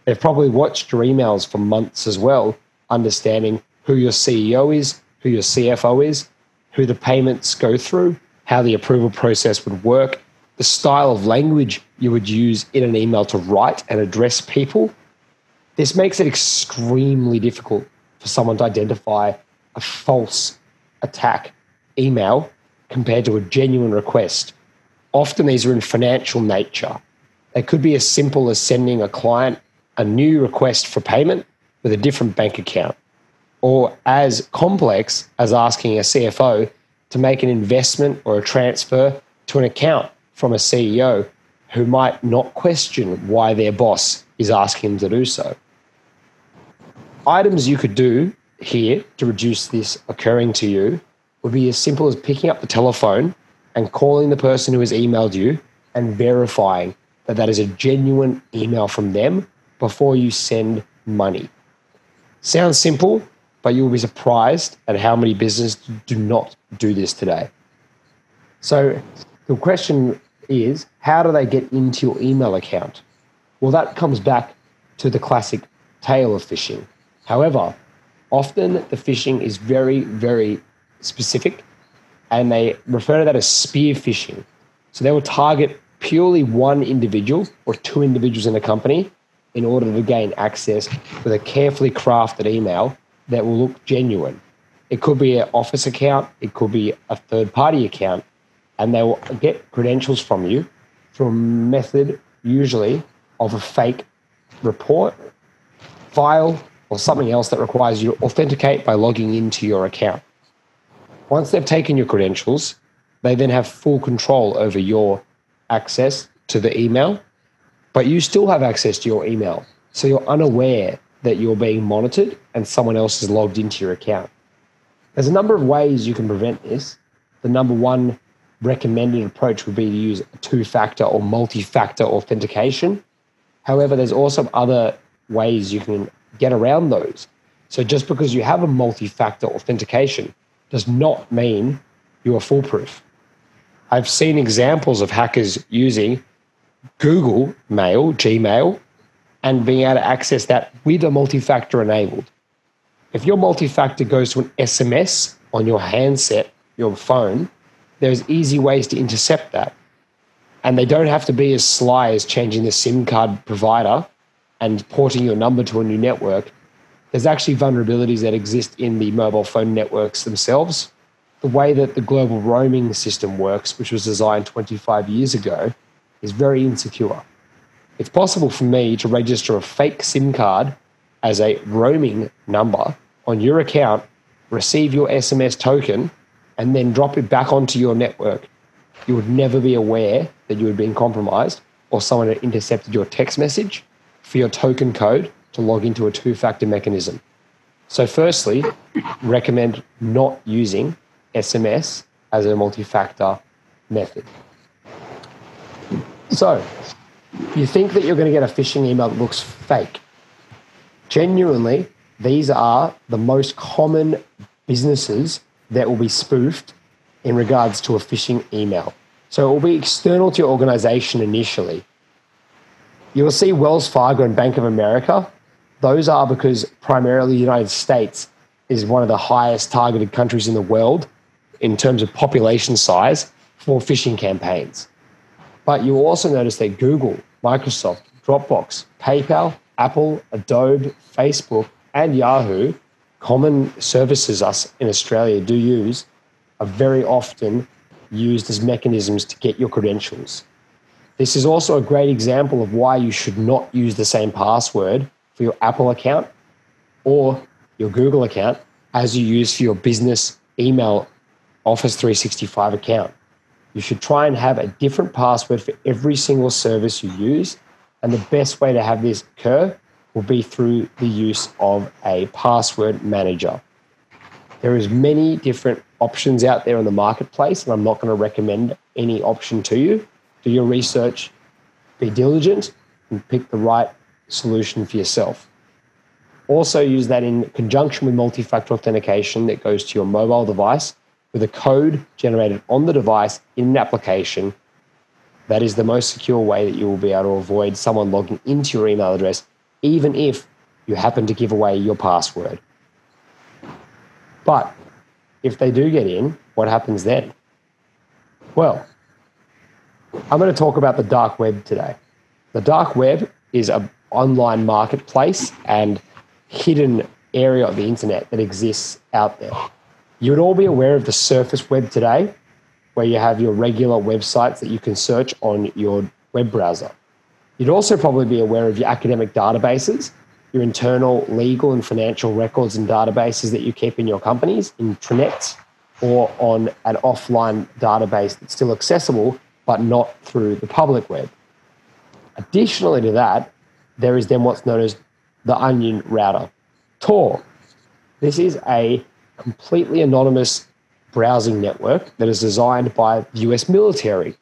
[SPEAKER 9] They've probably watched your emails for months as well, understanding who your CEO is, who your CFO is, who the payments go through, how the approval process would work, the style of language you would use in an email to write and address people. This makes it extremely difficult for someone to identify a false attack email compared to a genuine request. Often these are in financial nature. They could be as simple as sending a client a new request for payment with a different bank account, or as complex as asking a CFO to make an investment or a transfer to an account from a CEO who might not question why their boss is asking them to do so. Items you could do here to reduce this occurring to you would be as simple as picking up the telephone and calling the person who has emailed you and verifying that that is a genuine email from them before you send money. Sounds simple, but you'll be surprised at how many businesses do not do this today. So the question is how do they get into your email account? Well, that comes back to the classic tale of phishing. However, often the phishing is very, very specific and they refer to that as spear phishing. So they will target purely one individual or two individuals in a company in order to gain access with a carefully crafted email that will look genuine. It could be an office account, it could be a third party account, and they will get credentials from you through a method, usually of a fake report, file, or something else that requires you to authenticate by logging into your account. Once they've taken your credentials, they then have full control over your access to the email, but you still have access to your email. So you're unaware that you're being monitored and someone else is logged into your account. There's a number of ways you can prevent this. The number one recommended approach would be to use two factor or multi factor authentication. However, there's also other ways you can get around those. So just because you have a multi factor authentication does not mean you are foolproof. I've seen examples of hackers using Google Mail, Gmail, and being able to access that with a multi factor enabled. If your multi factor goes to an SMS on your handset, your phone, there's easy ways to intercept that. And they don't have to be as sly as changing the SIM card provider and porting your number to a new network. There's actually vulnerabilities that exist in the mobile phone networks themselves. The way that the global roaming system works, which was designed 25 years ago, is very insecure. It's possible for me to register a fake SIM card as a roaming number on your account, receive your SMS token, and then drop it back onto your network. You would never be aware that you had been compromised or someone had intercepted your text message for your token code to log into a two factor mechanism. So, firstly, recommend not using SMS as a multi factor method. So, you think that you're going to get a phishing email that looks fake. Genuinely, these are the most common businesses that will be spoofed in regards to a phishing email. So it will be external to your organization initially. You'll see Wells Fargo and Bank of America. Those are because primarily the United States is one of the highest targeted countries in the world in terms of population size for phishing campaigns. But you'll also notice that Google, Microsoft, Dropbox, PayPal, Apple, Adobe, Facebook, and Yahoo, common services us in Australia do use, are very often used as mechanisms to get your credentials. This is also a great example of why you should not use the same password for your Apple account or your Google account as you use for your business email Office 365 account. You should try and have a different password for every single service you use. And the best way to have this occur will be through the use of a password manager. There is many different options out there in the marketplace, and I'm not going to recommend any option to you. Do your research, be diligent, and pick the right solution for yourself. Also, use that in conjunction with multi factor authentication that goes to your mobile device with a code generated on the device in an application, that is the most secure way that you will be able to avoid someone logging into your email address, even if you happen to give away your password. But if they do get in, what happens then? Well, I'm going to talk about the dark web today. The dark web is an online marketplace and hidden area of the internet that exists out there. You would all be aware of the surface web today, where you have your regular websites that you can search on your web browser. You'd also probably be aware of your academic databases your internal legal and financial records and databases that you keep in your companies, intranets, or on an offline database that's still accessible, but not through the public web. Additionally to that, there is then what's known as the Onion router, Tor. This is a completely anonymous browsing network that is designed by the US military.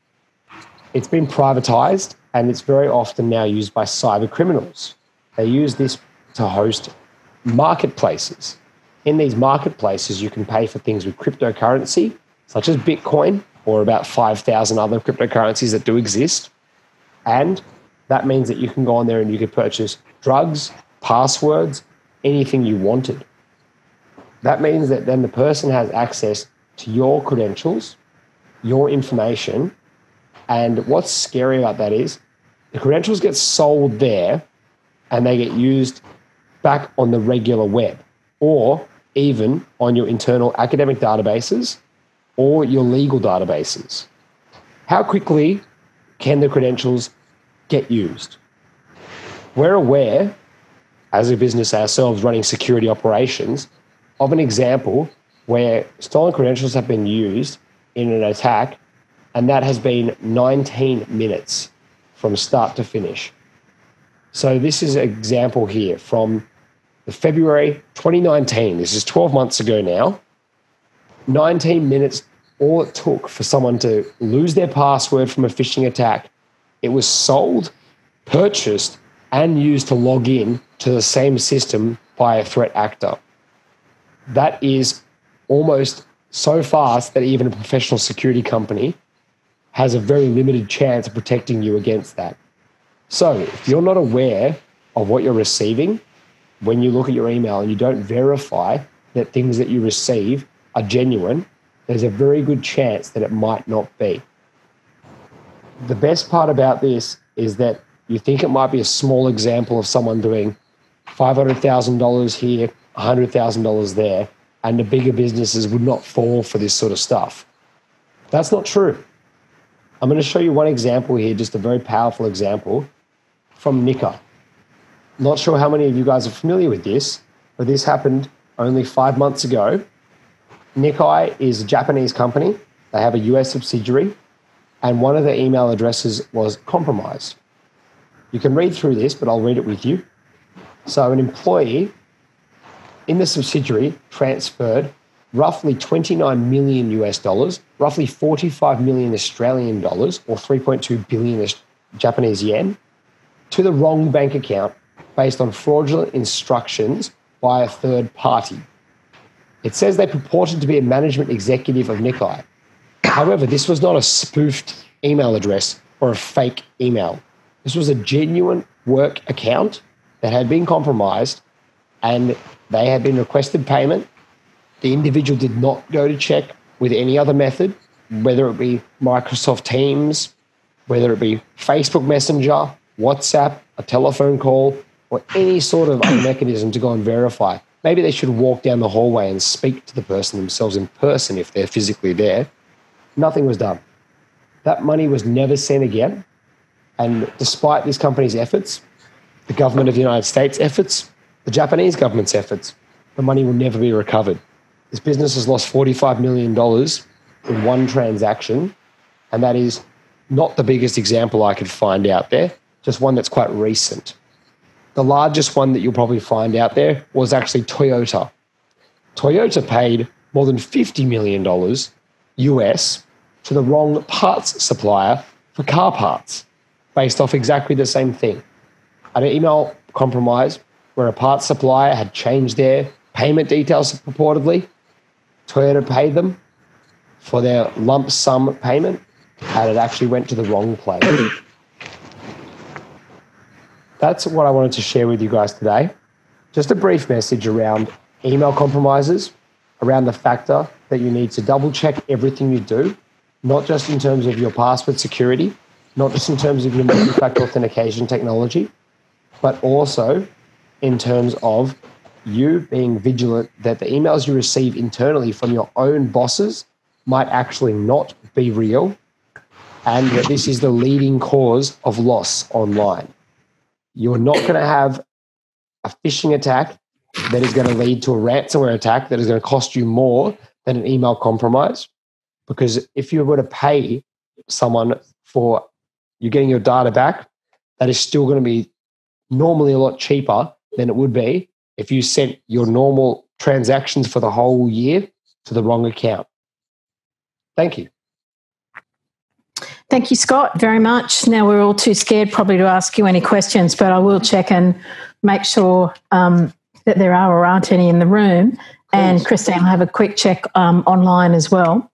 [SPEAKER 9] It's been privatized and it's very often now used by cyber criminals. They use this to host marketplaces. In these marketplaces, you can pay for things with cryptocurrency, such as Bitcoin or about 5,000 other cryptocurrencies that do exist. And that means that you can go on there and you can purchase drugs, passwords, anything you wanted. That means that then the person has access to your credentials, your information. And what's scary about that is the credentials get sold there and they get used back on the regular web or even on your internal academic databases or your legal databases. How quickly can the credentials get used? We're aware, as a business ourselves running security operations, of an example where stolen credentials have been used in an attack, and that has been 19 minutes from start to finish. So, this is an example here from the February 2019. This is 12 months ago now. 19 minutes, all it took for someone to lose their password from a phishing attack. It was sold, purchased, and used to log in to the same system by a threat actor. That is almost so fast that even a professional security company has a very limited chance of protecting you against that. So, if you're not aware of what you're receiving when you look at your email and you don't verify that things that you receive are genuine, there's a very good chance that it might not be. The best part about this is that you think it might be a small example of someone doing $500,000 here, $100,000 there, and the bigger businesses would not fall for this sort of stuff. That's not true. I'm going to show you one example here, just a very powerful example from Nikkei. Not sure how many of you guys are familiar with this, but this happened only five months ago. Nikkei is a Japanese company. They have a US subsidiary, and one of their email addresses was compromised. You can read through this, but I'll read it with you. So, an employee in the subsidiary transferred roughly 29 million US dollars, roughly 45 million Australian dollars, or 3.2 billion Japanese yen, to the wrong bank account based on fraudulent instructions by a third party. It says they purported to be a management executive of Nikkei. However, this was not a spoofed email address or a fake email. This was a genuine work account that had been compromised and they had been requested payment. The individual did not go to check with any other method, whether it be Microsoft Teams, whether it be Facebook Messenger, WhatsApp, a telephone call, or any sort of other mechanism to go and verify. Maybe they should walk down the hallway and speak to the person themselves in person if they're physically there. Nothing was done. That money was never sent again. And despite this company's efforts, the government of the United States' efforts, the Japanese government's efforts, the money will never be recovered. This business has lost $45 million in one transaction, and that is not the biggest example I could find out there, just one that's quite recent. The largest one that you'll probably find out there was actually Toyota. Toyota paid more than $50 million US to the wrong parts supplier for car parts based off exactly the same thing. An email compromise where a parts supplier had changed their payment details purportedly. Toyota paid them for their lump sum payment and it actually went to the wrong place. That's what I wanted to share with you guys today. Just a brief message around email compromises, around the factor that you need to double check everything you do, not just in terms of your password security, not just in terms of your multi factor authentication technology, but also in terms of you being vigilant that the emails you receive internally from your own bosses might actually not be real and that this is the leading cause of loss online. You're not going to have a phishing attack that is going to lead to a ransomware attack that is going to cost you more than an email compromise. Because if you were to pay someone for you getting your data back, that is still going to be normally a lot cheaper than it would be if you sent your normal transactions for the whole year to the wrong account. Thank you.
[SPEAKER 1] Thank you, Scott, very much. Now we're all too scared probably to ask you any questions, but I will check and make sure um, that there are or aren't any in the room. And Christine I'll have a quick check um, online as well.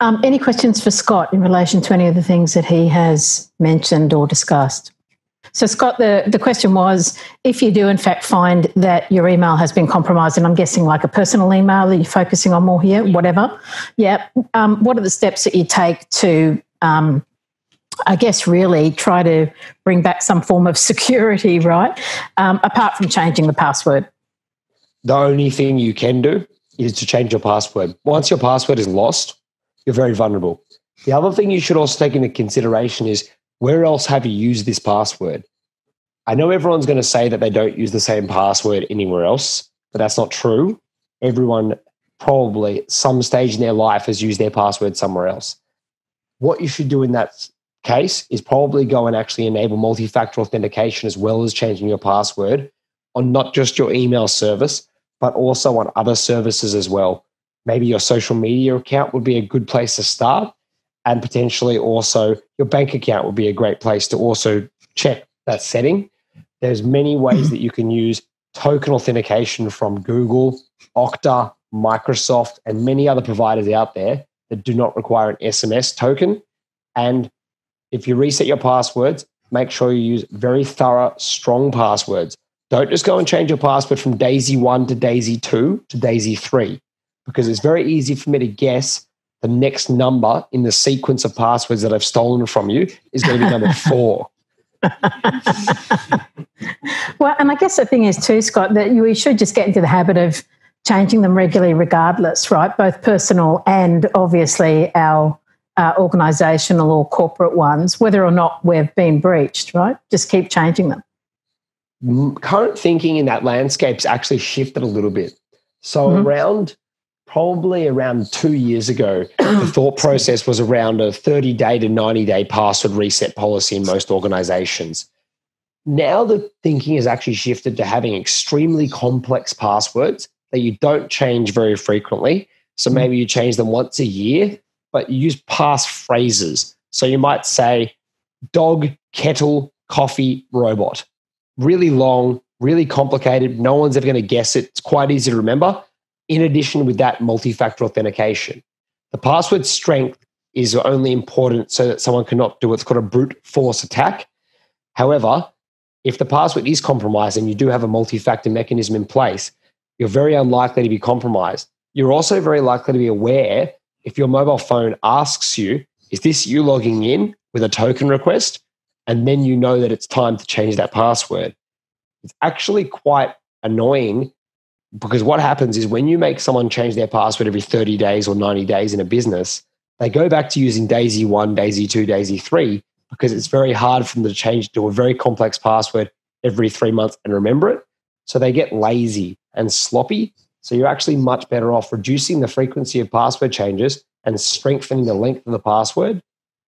[SPEAKER 1] Um, any questions for Scott in relation to any of the things that he has mentioned or discussed? So, Scott, the, the question was if you do, in fact, find that your email has been compromised, and I'm guessing like a personal email that you're focusing on more here, whatever, yeah, um, what are the steps that you take to, um, I guess, really try to bring back some form of security, right? Um, apart from changing the password.
[SPEAKER 9] The only thing you can do is to change your password. Once your password is lost, you're very vulnerable. The other thing you should also take into consideration is where else have you used this password? I know everyone's going to say that they don't use the same password anywhere else, but that's not true. Everyone probably at some stage in their life has used their password somewhere else. What you should do in that case is probably go and actually enable multi-factor authentication as well as changing your password on not just your email service, but also on other services as well. Maybe your social media account would be a good place to start and potentially also your bank account would be a great place to also check that setting. There's many ways that you can use token authentication from Google, Okta, Microsoft, and many other providers out there that do not require an SMS token. And if you reset your passwords, make sure you use very thorough, strong passwords. Don't just go and change your password from Daisy 1 to Daisy 2 to Daisy 3, because it's very easy for me to guess the next number in the sequence of passwords that I've stolen from you is going to be number four.
[SPEAKER 1] well, and I guess the thing is too, Scott, that we should just get into the habit of changing them regularly, regardless, right? Both personal and obviously our uh, organisational or corporate ones, whether or not we've been breached, right? Just keep changing them.
[SPEAKER 9] Current thinking in that landscape's actually shifted a little bit. So mm-hmm. around probably around two years ago, the thought process was around a 30 day to 90 day password reset policy in most organizations. Now the thinking has actually shifted to having extremely complex passwords that you don't change very frequently. So mm. maybe you change them once a year, but you use pass phrases. So you might say dog, kettle, coffee, robot. Really long, really complicated. No one's ever going to guess it. It's quite easy to remember in addition with that multi-factor authentication. The password strength is only important so that someone cannot do what's called a brute force attack. However, if the password is compromised and you do have a multi-factor mechanism in place, you're very unlikely to be compromised. You're also very likely to be aware if your mobile phone asks you, is this you logging in with a token request? And then you know that it's time to change that password. It's actually quite annoying because what happens is when you make someone change their password every 30 days or 90 days in a business, they go back to using Daisy 1, Daisy 2, Daisy 3 because it's very hard for them to change to a very complex password every three months and remember it. So they get lazy and sloppy. So you're actually much better off reducing the frequency of password changes and strengthening the length of the password.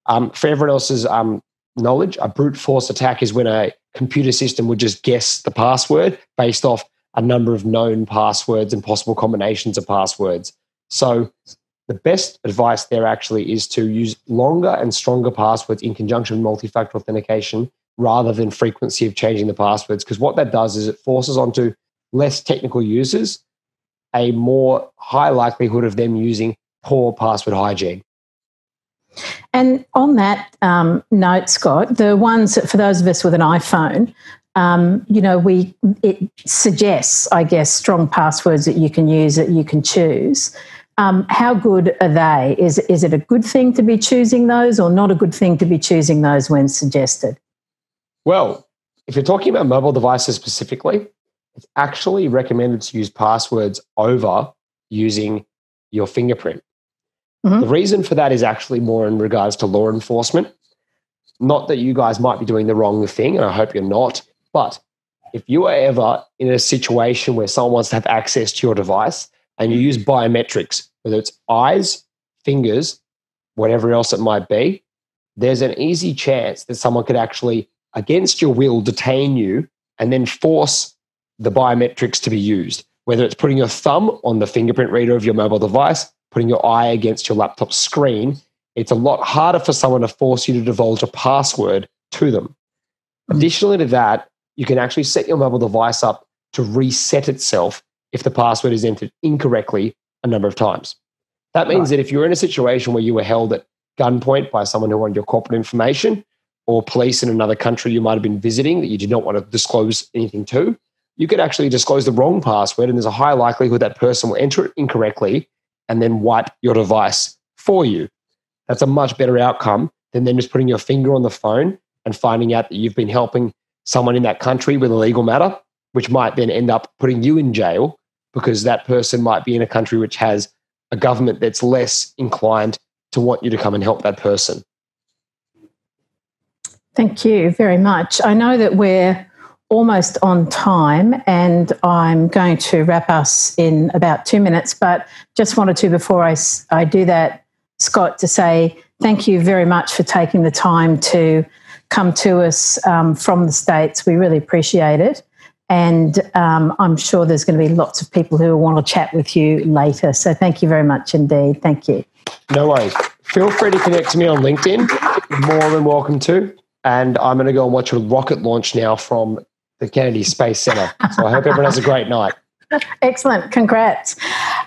[SPEAKER 9] Um, for everyone else's um, knowledge, a brute force attack is when a computer system would just guess the password based off a number of known passwords and possible combinations of passwords. So, the best advice there actually is to use longer and stronger passwords in conjunction with multi factor authentication rather than frequency of changing the passwords. Because what that does is it forces onto less technical users a more high likelihood of them using poor password hygiene.
[SPEAKER 1] And on that um, note, Scott, the ones for those of us with an iPhone, um, you know, we it suggests, I guess, strong passwords that you can use that you can choose. Um, how good are they? Is is it a good thing to be choosing those, or not a good thing to be choosing those when suggested?
[SPEAKER 9] Well, if you're talking about mobile devices specifically, it's actually recommended to use passwords over using your fingerprint. Mm-hmm. The reason for that is actually more in regards to law enforcement. Not that you guys might be doing the wrong thing, and I hope you're not, but if you are ever in a situation where someone wants to have access to your device and you use biometrics, whether it's eyes, fingers, whatever else it might be, there's an easy chance that someone could actually, against your will, detain you and then force the biometrics to be used. Whether it's putting your thumb on the fingerprint reader of your mobile device, putting your eye against your laptop screen, it's a lot harder for someone to force you to divulge a password to them. Hmm. Additionally to that, you can actually set your mobile device up to reset itself if the password is entered incorrectly a number of times. That means right. that if you're in a situation where you were held at gunpoint by someone who wanted your corporate information or police in another country you might have been visiting that you did not want to disclose anything to, you could actually disclose the wrong password and there's a high likelihood that person will enter it incorrectly and then wipe your device for you. That's a much better outcome than then just putting your finger on the phone and finding out that you've been helping someone in that country with a legal matter, which might then end up putting you in jail because that person might be in a country which has a government that's less inclined to want you to come and help that person.
[SPEAKER 1] Thank you very much. I know that we're almost on time and I'm going to wrap us in about two minutes, but just wanted to, before I, I do that, Scott, to say thank you very much for taking the time to come to us um, from the States. We really appreciate it. And um, I'm sure there's going to be lots of people who want to chat with you later. So thank you very much indeed. Thank you.
[SPEAKER 9] No worries. Feel free to connect to me on LinkedIn. More than welcome to. And I'm going to go and watch a rocket launch now from the Kennedy Space Center. So I hope everyone has a great night.
[SPEAKER 1] Excellent. Congrats.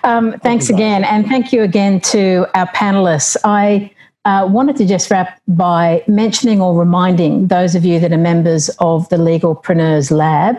[SPEAKER 1] Um, thanks again. And thank you again to our panelists. I uh, wanted to just wrap by mentioning or reminding those of you that are members of the Legalpreneurs Lab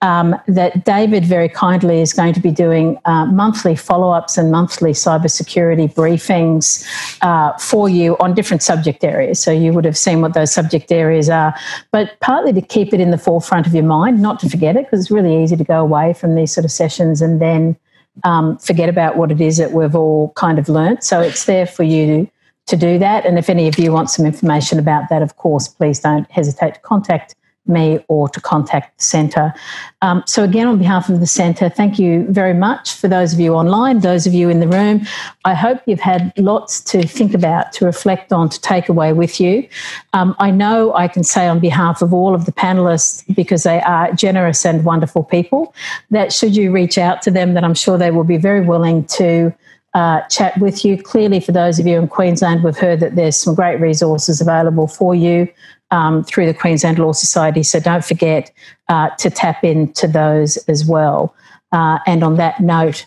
[SPEAKER 1] um, that David very kindly is going to be doing uh, monthly follow ups and monthly cybersecurity briefings uh, for you on different subject areas. So you would have seen what those subject areas are, but partly to keep it in the forefront of your mind, not to forget it, because it's really easy to go away from these sort of sessions and then um, forget about what it is that we've all kind of learnt. So it's there for you to do that. And if any of you want some information about that, of course, please don't hesitate to contact me or to contact the centre. Um, so, again, on behalf of the centre, thank you very much for those of you online, those of you in the room. I hope you've had lots to think about, to reflect on, to take away with you. Um, I know I can say on behalf of all of the panelists, because they are generous and wonderful people, that should you reach out to them, that I'm sure they will be very willing to uh, chat with you. Clearly, for those of you in Queensland, we've heard that there's some great resources available for you um, through the Queensland Law Society. So don't forget uh, to tap into those as well. Uh, and on that note,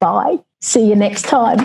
[SPEAKER 1] bye. See you next time.